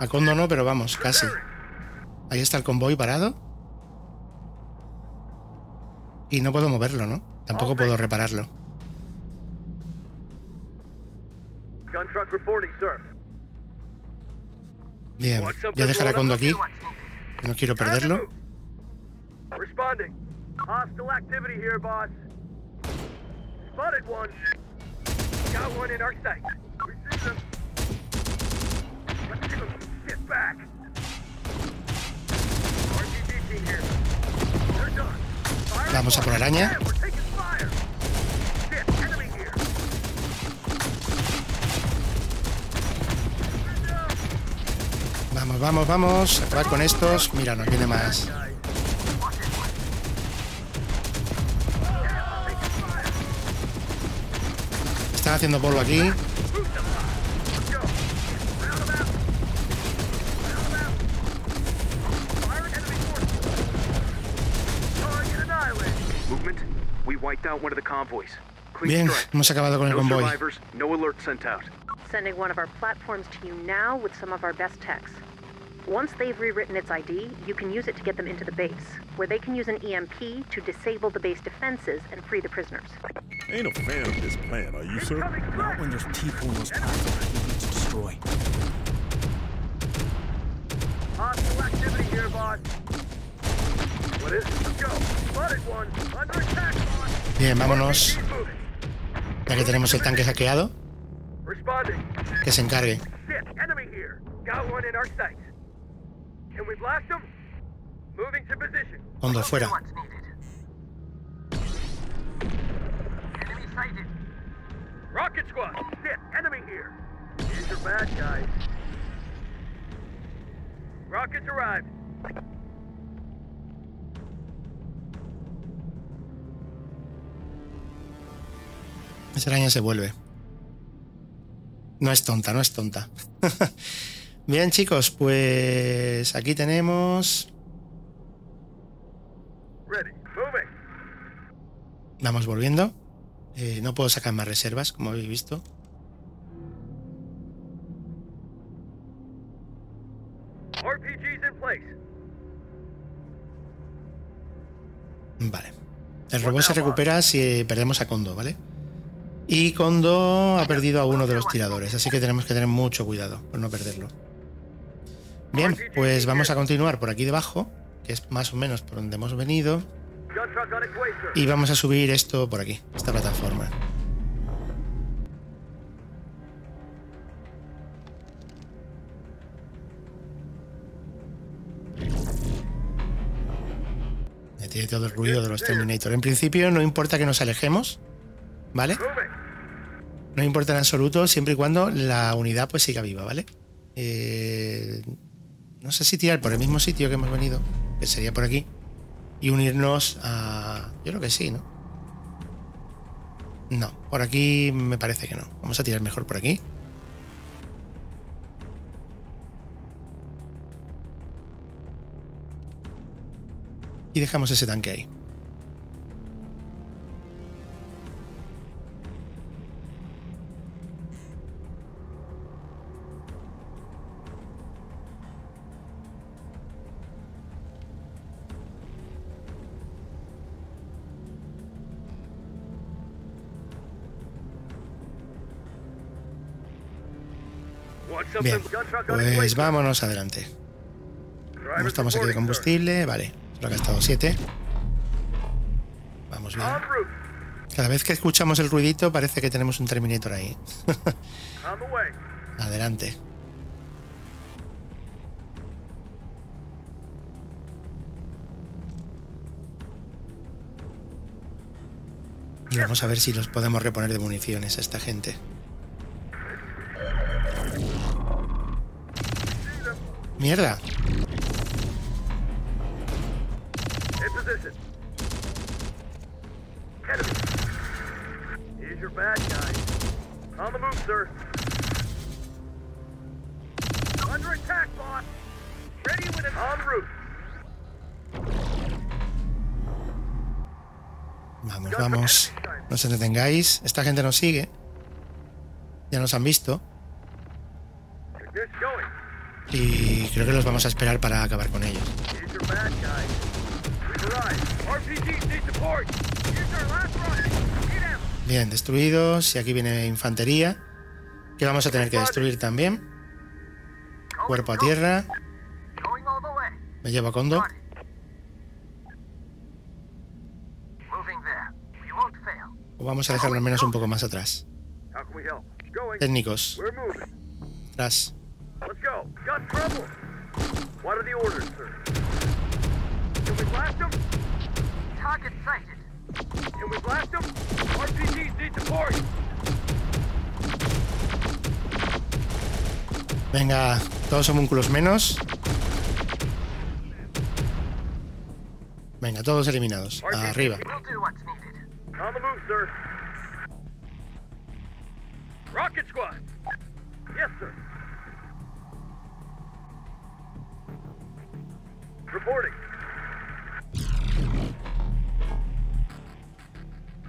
A Kondo no, pero vamos, casi. Ahí está el convoy parado. Y no puedo moverlo, ¿no? Tampoco puedo repararlo. Bien, ya dejará Kondo aquí. No quiero perderlo. Got one in our sight. We see them. Vamos a por araña. Vamos, vamos, vamos. Acabar con estos. Mira, no tiene más. Están haciendo polvo aquí. Bien, hemos acabado con el convoy. Sending one of our platforms to you now with some of our best techs. Once they've rewritten its ID, you can use it to get them into the base, where they can use an EMP to disable the base defenses and free the prisoners. Ain't a fan of this plan, are you, sir? Not when there's people in those platforms we need to destroy. Hostile activity here, boss. What is it? Go. Spotted one. Under attack, boss. Bien, vámonos. Ya que tenemos el tanque hackeado. Que se encargue. Hondo fuera. Rocket squad. Shit, enemy here. These are bad guys. Rockets arrived. Araña se vuelve. No es tonta, no es tonta. Bien, chicos, pues aquí tenemos. Vamos volviendo. Eh, no puedo sacar más reservas, como habéis visto. Vale. El robot se recupera si perdemos a Kondo, ¿vale? Y Kondo ha perdido a uno de los tiradores, así que tenemos que tener mucho cuidado por no perderlo. Bien, pues vamos a continuar por aquí debajo, que es más o menos por donde hemos venido. Y vamos a subir esto por aquí, esta plataforma. Me tiene todo el ruido de los Terminator. En principio no importa que nos alejemos, ¿vale? No importa en absoluto, siempre y cuando la unidad pues siga viva, ¿vale? Eh, no sé si tirar por el mismo sitio que hemos venido, que sería por aquí, y unirnos a... Yo creo que sí, ¿no? No, por aquí me parece que no. Vamos a tirar mejor por aquí. Y dejamos ese tanque ahí. Bien, pues vámonos adelante. No estamos aquí de combustible, vale. Solo ha gastado 7. Vamos bien. Cada vez que escuchamos el ruidito parece que tenemos un Terminator ahí. Adelante. Y vamos a ver si los podemos reponer de municiones a esta gente. Route. Vamos, vamos. No se detengáis. Esta gente nos sigue. Ya nos han visto. Y creo que los vamos a esperar para acabar con ellos. Bien, destruidos. Y aquí viene infantería. Que vamos a tener que destruir también. Cuerpo a tierra. Me llevo a Kondo. O vamos a dejarlo al menos un poco más atrás. Técnicos. Atrás. Let's go. Got trouble. What are the orders, sir? Can we blast them? Target sighted. Can we blast them? RPGs need support. Venga, todos homúnculos menos. Venga, todos eliminados. Arriba. We'll do what's needed. On the move, sir. Rocket squad. Yes, sir. Reporting.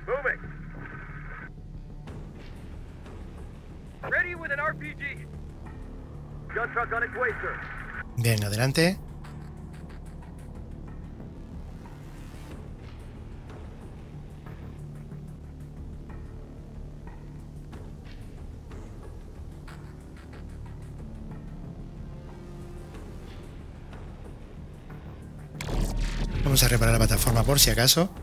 Moving. Ready with an RPG. Gun truck on its way, sir. Bien, adelante. Vamos a reparar la plataforma por si acaso.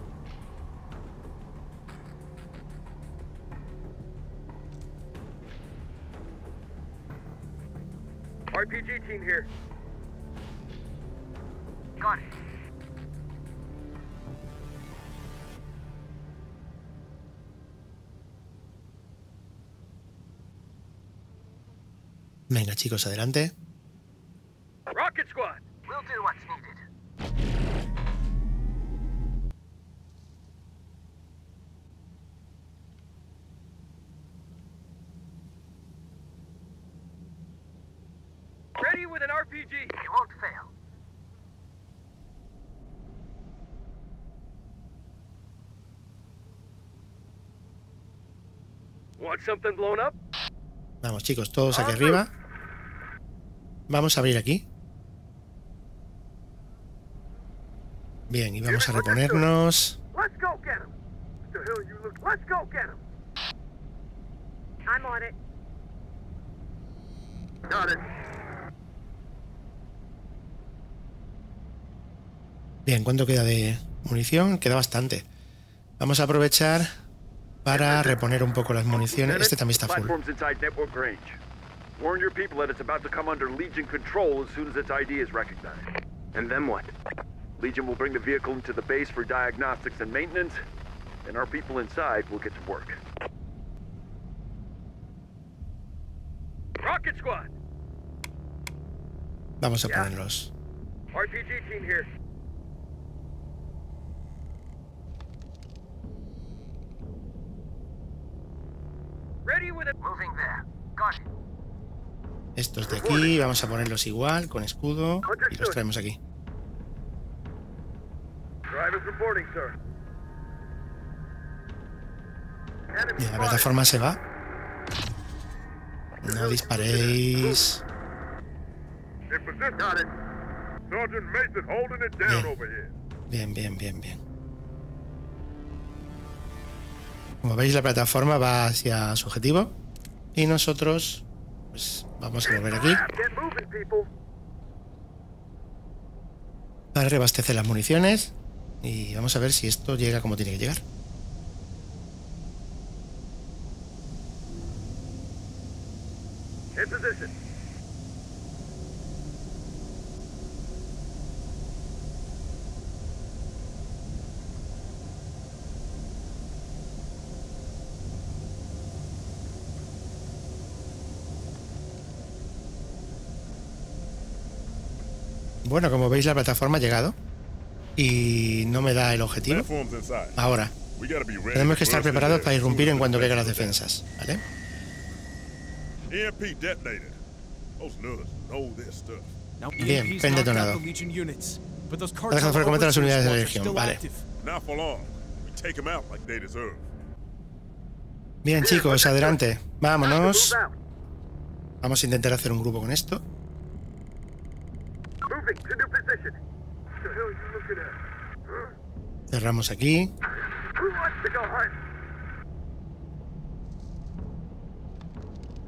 RPG team here. Got it. Venga, chicos, adelante. Rocket squad. We'll do what's needed. Ready with an RPG. You won't fail. Want something blown up? Vamos, chicos, todos aquí arriba. Vamos a abrir aquí. Bien, y vamos a reponernos. Let's go get him. The hell you look. Let's go get him. I'm on it. Got it. Bien, ¿cuánto queda de munición? Queda bastante. Vamos a aprovechar para reponer un poco las municiones. Este también está full. Platforms inside network range. Warn your people that it's about to come under Legion control as soon as its ID is recognized. And then what? Legion will bring the vehicle into the base for diagnostics and maintenance, and our people inside will get to work. Rocket Squad! Vamos a ponerlos. RPG team here. Ready with it. Moving there. Got it. Estos de aquí, vamos a ponerlos igual, con escudo, y los traemos aquí. Bien, la plataforma se va. No disparéis. Here. Bien, bien, bien, bien. Como veis, la plataforma va hacia su objetivo. Y nosotros, pues, vamos a volver aquí para reabastecer las municiones. Y vamos a ver si esto llega como tiene que llegar. Bueno, como veis la plataforma ha llegado y no me da el objetivo. Ahora, tenemos que estar preparados para irrumpir en cuanto caigan las defensas, ¿vale? Now Bien, EMP's pen detonado. Ha dejado fuera las unidades de la are vale. deserve. Bien, chicos, adelante. Vámonos. Vamos a intentar hacer un grupo con esto.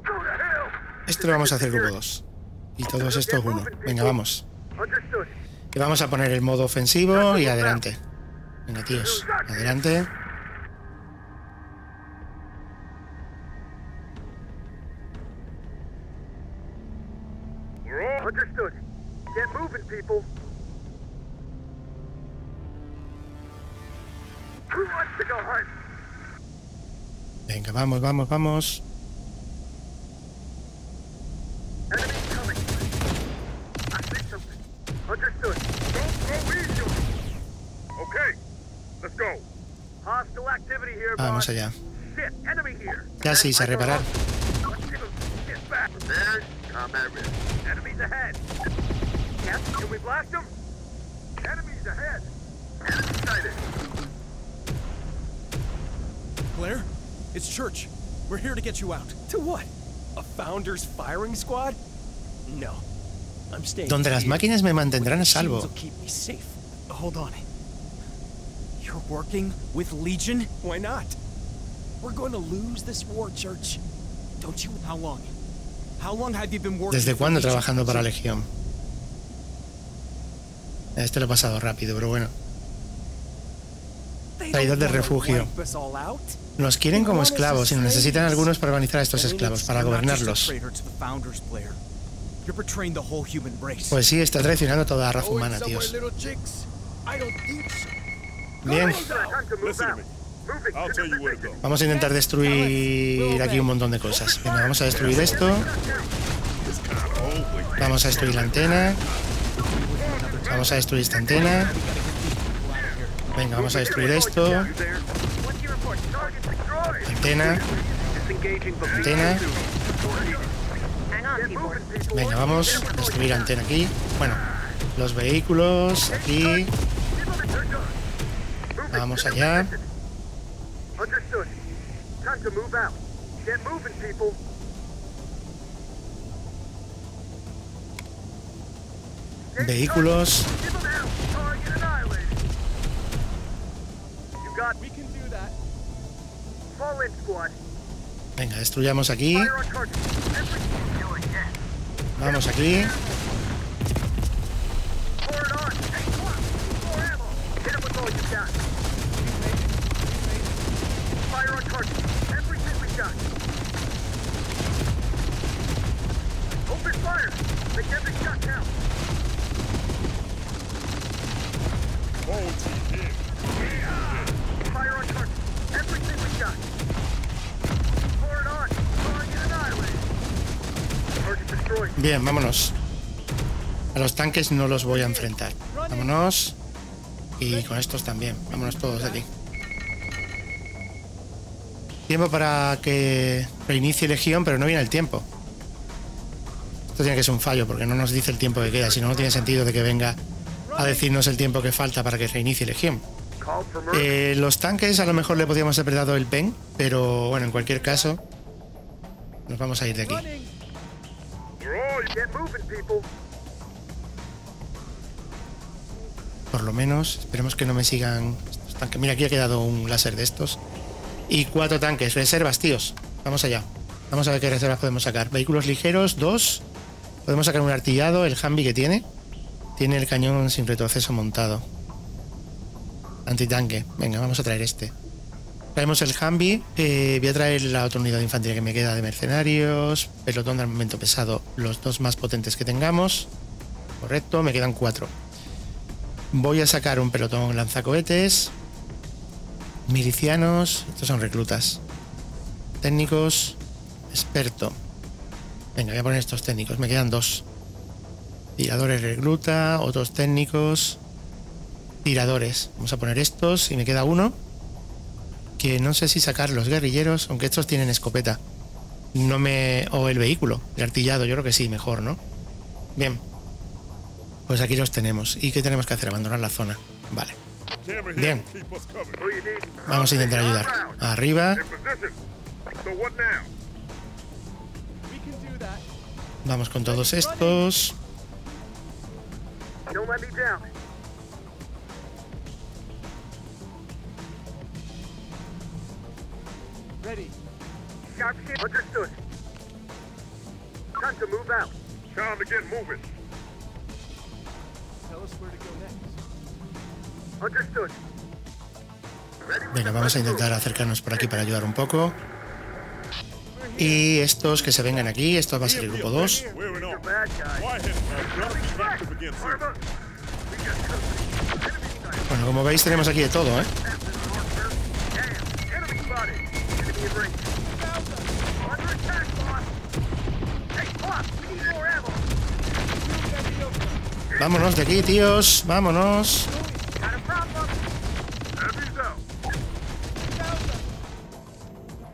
To hell! Esto lo vamos a hacer grupo 2. Y todos estos uno. Venga, vamos. Que vamos a poner el modo ofensivo y adelante. Venga, tíos. Adelante. People. Who wants to go? Venga, vamos, vamos, vamos. Vamos allá. Ya sí, a reparar. Get back. Prepared. Combat ready. Enemies ahead. Yes, can we blast them? Enemies ahead. Enemy sighted. Blair, it's Church. We're here to get you out. To what? A Founders firing squad? No. I'm staying Donde las here. máquinas me mantendrán a salvo. Keep me safe. Hold on. You're working with Legion? Why not? We're going to lose this war, Church. Don't you? How long? How long have you been working ¿Desde for cuándo Legion? trabajando para Legión? Este lo he pasado rápido, pero bueno. Traidor de refugio. Nos quieren como esclavos y nos necesitan algunos para organizar a estos esclavos, para gobernarlos. Pues sí, está traicionando a toda la raza humana, tíos. Bien, vamos a intentar destruir aquí un montón de cosas. Venga, vamos a destruir esto. Vamos a destruir la antena. Vamos a destruir esta antena. Venga, vamos a destruir esto. Antena, antena. Venga, vamos a destruir antena aquí. Bueno, los vehículos aquí. Vamos allá. Understood. Time to move out. Get moving, people. Vehículos. Give 'em hell. Target annihilated. You got We can do that. fall in, squad. Venga, destruyamos aquí. Vamos aquí. Pour it on. Hey, squad. More ammo. Hit 'em with all you got. Fire on target. Everything we got. Open fire. Make every shot count. Forward team in. Fire on target. Everything we got. Pour it on. Target annihilated. Target destroyed. Bien, vámonos. A los tanques no los voy a enfrentar. Vámonos. Y con estos también. Vámonos todos de aquí. Tiempo para que reinicie Legión, pero no viene el tiempo. Esto tiene que ser un fallo, porque no nos dice el tiempo que queda. Si no, no tiene sentido de que venga a decirnos el tiempo que falta para que reinicie Legión. Eh, los tanques a lo mejor le podíamos haber dado el pen, pero bueno, en cualquier caso, nos vamos a ir de aquí. Por lo menos, esperemos que no me sigan estos tanques. Mira, aquí ha quedado un láser de estos. Y cuatro tanques, reservas, tíos. Vamos allá. Vamos a ver qué reservas podemos sacar. Vehículos ligeros, dos. Podemos sacar un artillado, el Humvee que tiene. Tiene el cañón sin retroceso montado. Antitanque. Venga, vamos a traer este. Traemos el Humvee. eh, voy a traer la otra unidad de infantería que me queda de mercenarios. Pelotón de armamento pesado, los dos más potentes que tengamos. Correcto, me quedan cuatro. Voy a sacar un pelotón lanzacohetes. Milicianos. Estos son reclutas. Técnicos. Experto. Venga, voy a poner estos técnicos. Me quedan dos. Tiradores recluta, otros técnicos. Tiradores. Vamos a poner estos y me queda uno. Que no sé si sacar los guerrilleros, aunque estos tienen escopeta. No me. O el vehículo, el artillado, yo creo que sí, mejor, ¿no? Bien. Pues aquí los tenemos. ¿Y qué tenemos que hacer? Abandonar la zona. Vale. Bien. Vamos a intentar ayudar. Arriba. Vamos con todos estos. Ready. Understood. Time to move out. Time to get moving. Venga, vamos a intentar acercarnos por aquí para ayudar un poco. Y estos que se vengan aquí, esto va a ser el grupo 2. Bueno, como veis tenemos aquí de todo, ¿eh? Vámonos de aquí, tíos. Vámonos.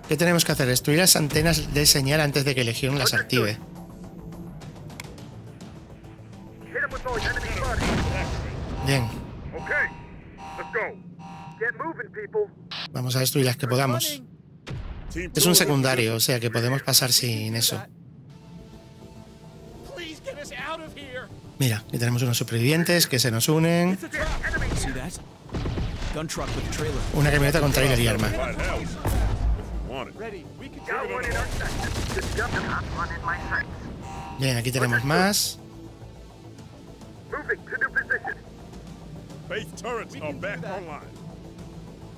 ¿Qué tenemos que hacer? Destruir las antenas de señal antes de que Legión las active. Bien. Vamos a destruir las que podamos. Es un secundario, o sea que podemos pasar sin eso. Mira, aquí tenemos unos supervivientes que se nos unen. Una camioneta con trailer y arma. Bien, aquí tenemos más.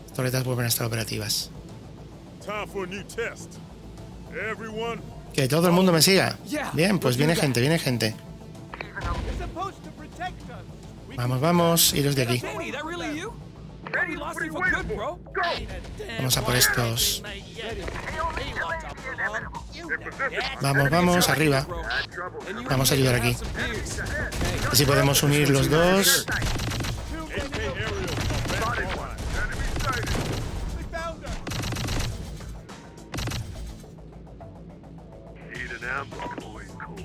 Las torretas vuelven a estar operativas. Que todo el mundo me siga. Bien, pues viene gente, viene gente. Vamos, vamos, iros de aquí. Vamos a por estos. Vamos, vamos, arriba. Vamos a ayudar aquí. Así podemos unir los dos.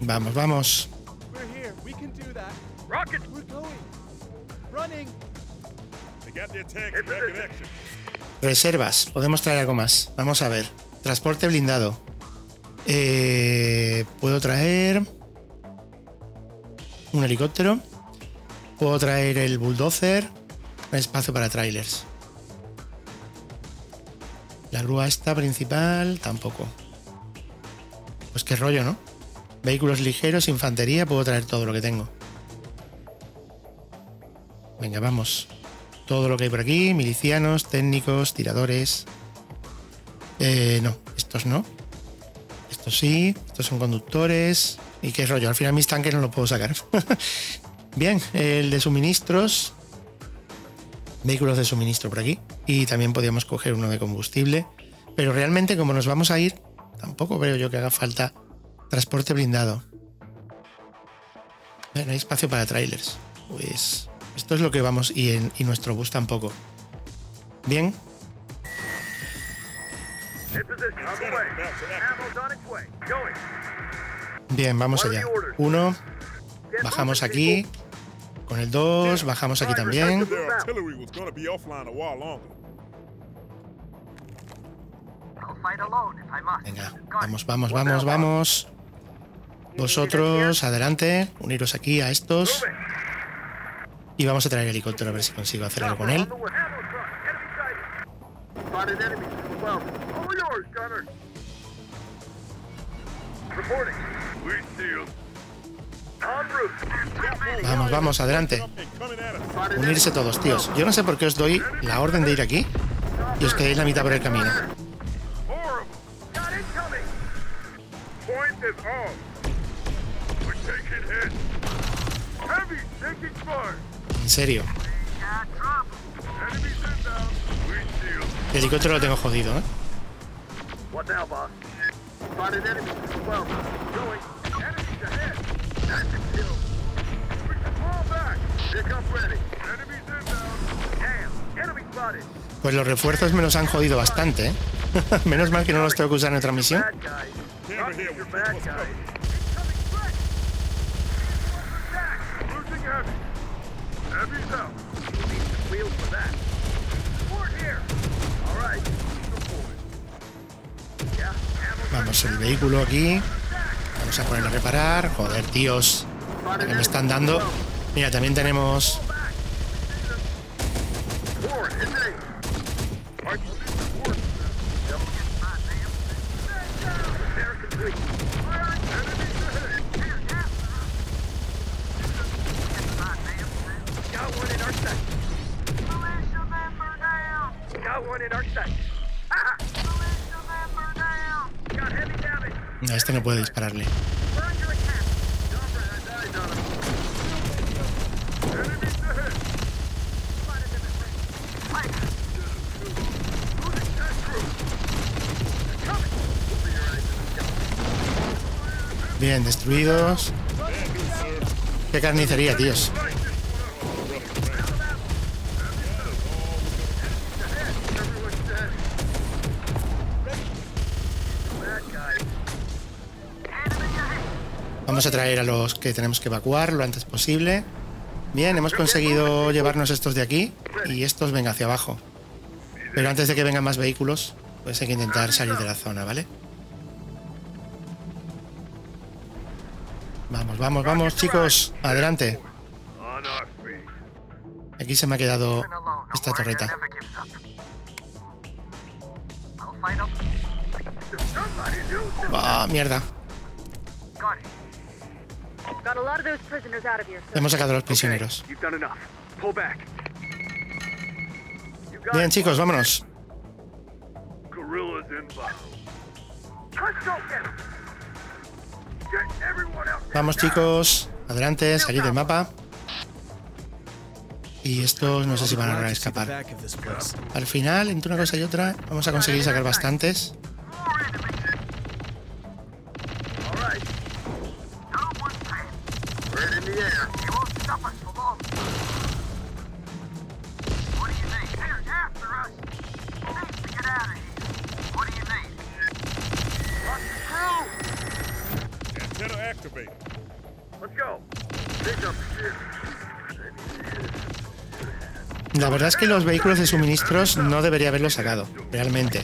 Vamos, vamos. Reservas. Podemos traer algo más. Vamos a ver. Transporte blindado. Eh, Puedo traer un helicóptero. Puedo traer el bulldozer. Espacio para trailers. La grúa esta principal tampoco. Pues qué rollo, ¿no? Vehículos ligeros, infantería, puedo traer todo lo que tengo. Venga, vamos. Todo lo que hay por aquí, milicianos, técnicos, tiradores. Eh, no, estos no. Estos sí, estos son conductores. ¿Y qué rollo? Al final mis tanques no los puedo sacar. Bien, el de suministros. Vehículos de suministro por aquí. Y también podríamos coger uno de combustible. Pero realmente como nos vamos a ir, tampoco veo yo que haga falta transporte blindado. No hay espacio para trailers. Pues esto es lo que vamos y, nuestro bus tampoco. Bien. Bien, vamos allá. Uno. Bajamos aquí. Con el 2, bajamos aquí también. Venga, vamos, vamos, vamos, vamos. Vosotros, adelante, uniros aquí a estos. Y vamos a traer el helicóptero a ver si consigo hacer algo con él. Vamos, vamos, adelante. Unirse todos, tíos. Yo no sé por qué os doy la orden de ir aquí y os quedéis la mitad por el camino. En serio. El helicóptero lo tengo jodido, ¿eh? Pues los refuerzos me los han jodido bastante, ¿eh? Menos mal que no los tengo que usar en otra misión. Vamos el vehículo aquí. Vamos a ponerlo a reparar. Joder, tíos. Me están dando. Mira, también tenemos este no puede dispararle. Bien, destruidos. Qué carnicería, tíos. Vamos a traer a los que tenemos que evacuar lo antes posible. Bien, hemos conseguido llevarnos estos de aquí y estos vengan hacia abajo. Pero antes de que vengan más vehículos, pues hay que intentar salir de la zona, ¿vale? Vamos, vamos, vamos, chicos. Adelante. Aquí se me ha quedado esta torreta. Ah, mierda. Hemos sacado a los prisioneros. Bien, chicos, vámonos. Vamos, chicos. Adelante, salir del mapa. Y estos no sé si van a lograr escapar. Al final, entre una cosa y otra, vamos a conseguir sacar bastantes. Verdad es que los vehículos de suministros no debería haberlos sacado, realmente.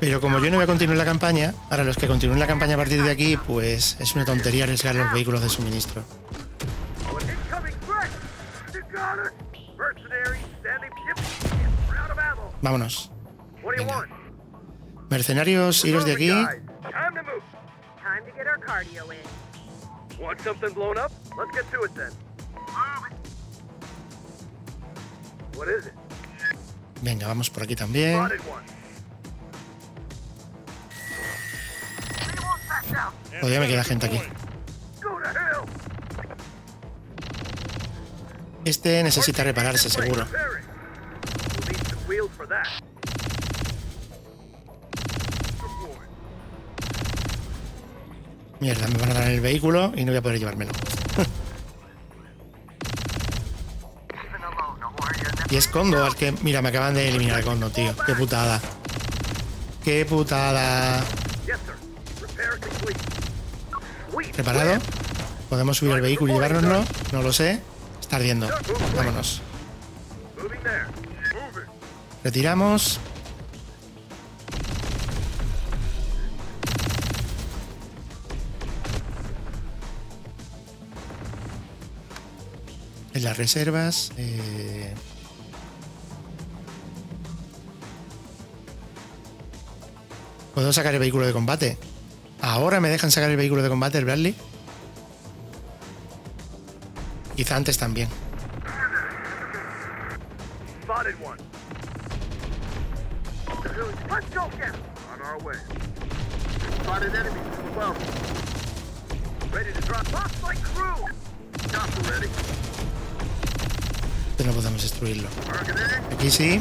Pero como yo no voy a continuar la campaña, para los que continúen la campaña a partir de aquí, pues es una tontería arriesgar los vehículos de suministro. Vámonos. Mercenarios, iros de aquí. Venga, vamos por aquí también. Todavía me queda gente aquí. Este necesita repararse, seguro. Mierda, me van a dar el vehículo y no voy a poder llevármelo. Y es Kondo al que... Mira, me acaban de eliminar a Kondo, tío. Qué putada. Qué putada. ¿Preparado? ¿Podemos subir el vehículo y llevárnoslo? No lo sé. Está ardiendo. Vámonos. Retiramos. En las reservas. Eh... ¿Puedo sacar el vehículo de combate? ¿Ahora me dejan sacar el vehículo de combate, el Bradley? Quizá antes también. No podemos destruirlo. Aquí sí.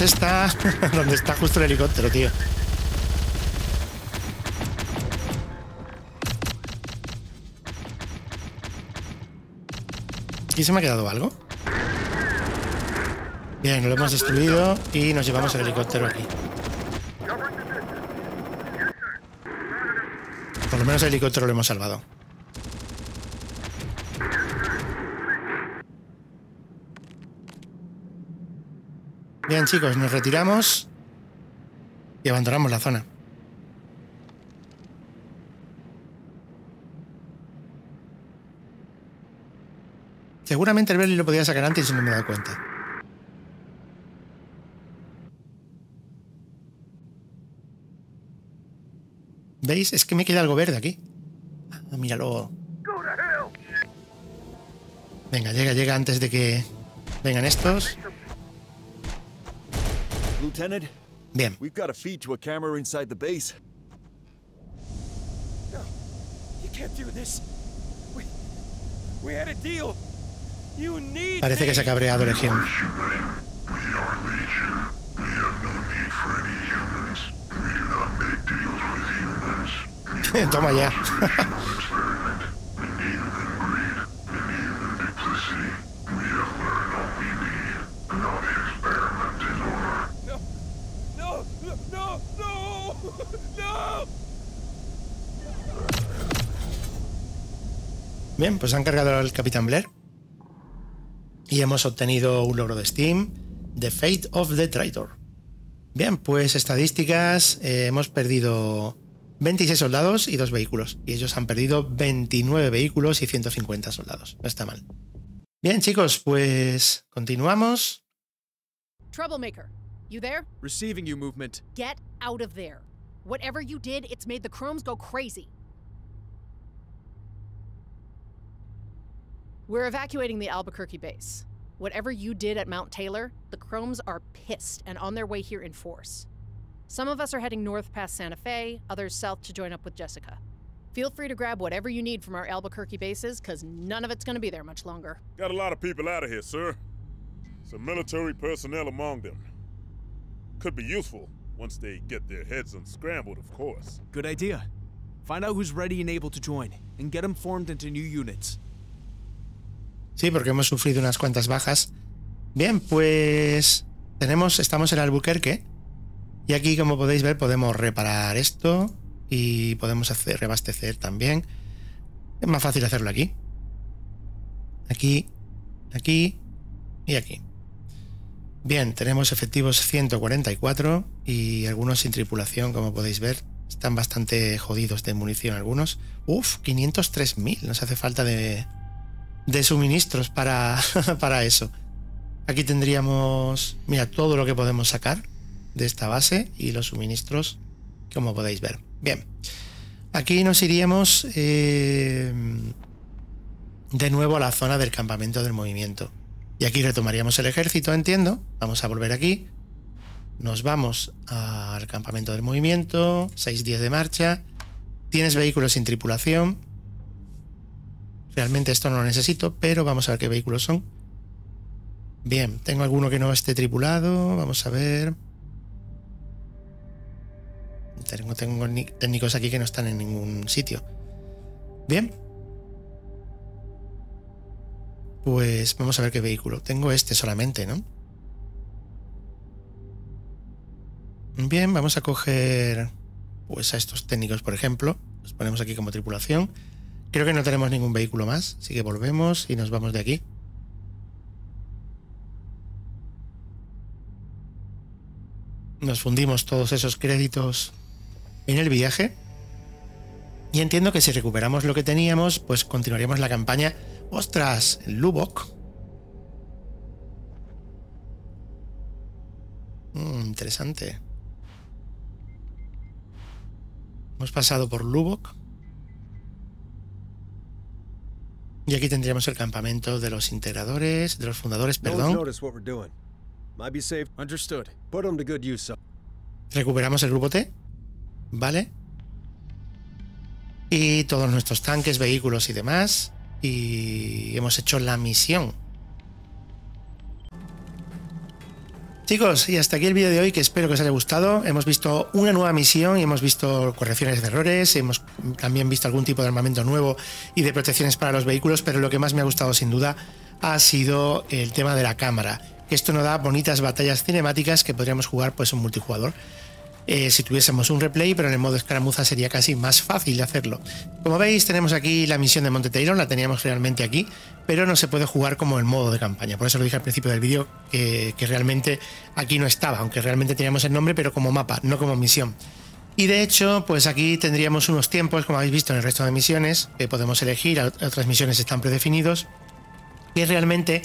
Esta... donde está justo el helicóptero, tío. ¿Aquí se me ha quedado algo? Bien, lo hemos destruido y nos llevamos el helicóptero aquí. Por lo menos el helicóptero lo hemos salvado. Bien, chicos, nos retiramos y abandonamos la zona. Seguramente el Berly lo podía sacar antes y no me he dado cuenta. ¿Veis? Es que me queda algo verde aquí. Ah, míralo. Venga, llega, llega antes de que vengan estos. Lieutenant, Bien. we've got a feed to a camera inside the base. No, you can't do this. We, we had a deal. You need Parece que se ha me. cabreado Legión. Toma ya. No, no, no, no, no. Bien, pues han cargado al Capitán Blair. Y hemos obtenido un logro de Steam, The Fate of the Traitor. Bien, pues estadísticas, eh, hemos perdido 26 soldados y dos vehículos. Y ellos han perdido 29 vehículos y 150 soldados. No está mal. Bien, chicos, pues continuamos. Troublemaker, you there? Receiving you, movement. Get out of there. Whatever you did, it's made the chromes go crazy. We're evacuating the Albuquerque base. Whatever you did at Mount Taylor, the chromes are pissed and on their way here in force. Some of us are heading north past Santa Fe, others south to join up with Jessica. Feel free to grab whatever you need from our Albuquerque bases, because none of it's going to be there much longer. Got a lot of people out of here, sir. Some military personnel among them. Could be useful once they get their heads unscrambled, of course. Good idea. Find out who's ready and able to join, and get them formed into new units. Sí, porque hemos sufrido unas cuantas bajas. Bien, pues tenemos, estamos en Albuquerque. Y aquí, como podéis ver, podemos reparar esto y podemos hacer reabastecer también. Es más fácil hacerlo aquí. Aquí, aquí y aquí. Bien, tenemos efectivos 144 y algunos sin tripulación, como podéis ver. Están bastante jodidos de munición algunos. Uf, 503.000. Nos hace falta de, de suministros para, para eso. Aquí tendríamos, mira, todo lo que podemos sacar de esta base y los suministros, como podéis ver. Bien, aquí nos iríamos eh, de nuevo a la zona del campamento del movimiento. Y aquí retomaríamos el ejército, entiendo. Vamos a volver aquí. Nos vamos al campamento del movimiento. 6 días de marcha. Tienes vehículos sin tripulación. Realmente esto no lo necesito, pero vamos a ver qué vehículos son. Bien, tengo alguno que no esté tripulado. Vamos a ver. Tengo, tengo ni- técnicos aquí que no están en ningún sitio. Bien. Pues vamos a ver qué vehículo. Tengo este solamente, ¿no? Bien, vamos a coger pues a estos técnicos, por ejemplo. Los ponemos aquí como tripulación. Creo que no tenemos ningún vehículo más, así que volvemos y nos vamos de aquí. Nos fundimos todos esos créditos en el viaje. Y entiendo que si recuperamos lo que teníamos, pues continuaríamos la campaña. ¡Ostras! El Lubbock. Mm, interesante. Hemos pasado por Lubbock. Y aquí tendríamos el campamento de los integradores, de los fundadores, perdón. So. Recuperamos el grupo T. Vale. Y todos nuestros tanques, vehículos y demás. Y hemos hecho la misión. Chicos, y hasta aquí el vídeo de hoy que espero que os haya gustado. Hemos visto una nueva misión y hemos visto correcciones de errores, hemos también visto algún tipo de armamento nuevo y de protecciones para los vehículos, pero lo que más me ha gustado sin duda ha sido el tema de la cámara. Esto nos da bonitas batallas cinemáticas que podríamos jugar pues en multijugador. Eh, si tuviésemos un replay, pero en el modo escaramuza sería casi más fácil de hacerlo. Como veis, tenemos aquí la misión de Monte Taylor, la teníamos realmente aquí, pero no se puede jugar como el modo de campaña. Por eso lo dije al principio del vídeo, que, que realmente aquí no estaba, aunque realmente teníamos el nombre, pero como mapa, no como misión. Y de hecho, pues aquí tendríamos unos tiempos, como habéis visto en el resto de misiones, que podemos elegir, otras misiones están predefinidos, que realmente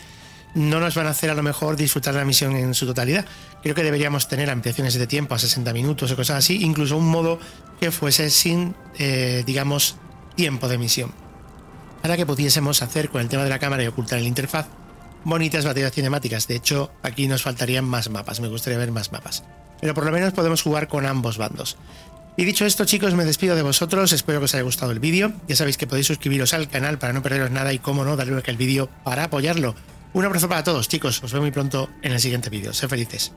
no nos van a hacer a lo mejor disfrutar la misión en su totalidad. Creo que deberíamos tener ampliaciones de tiempo a 60 minutos o cosas así, incluso un modo que fuese sin, eh, digamos, tiempo de misión. Para que pudiésemos hacer con el tema de la cámara y ocultar el interfaz bonitas batallas cinemáticas. De hecho, aquí nos faltarían más mapas, me gustaría ver más mapas. Pero por lo menos podemos jugar con ambos bandos. Y dicho esto, chicos, me despido de vosotros. Espero que os haya gustado el vídeo. Ya sabéis que podéis suscribiros al canal para no perderos nada y, como no, darle like al vídeo para apoyarlo. Un abrazo para todos, chicos. Os veo muy pronto en el siguiente vídeo. Sé felices.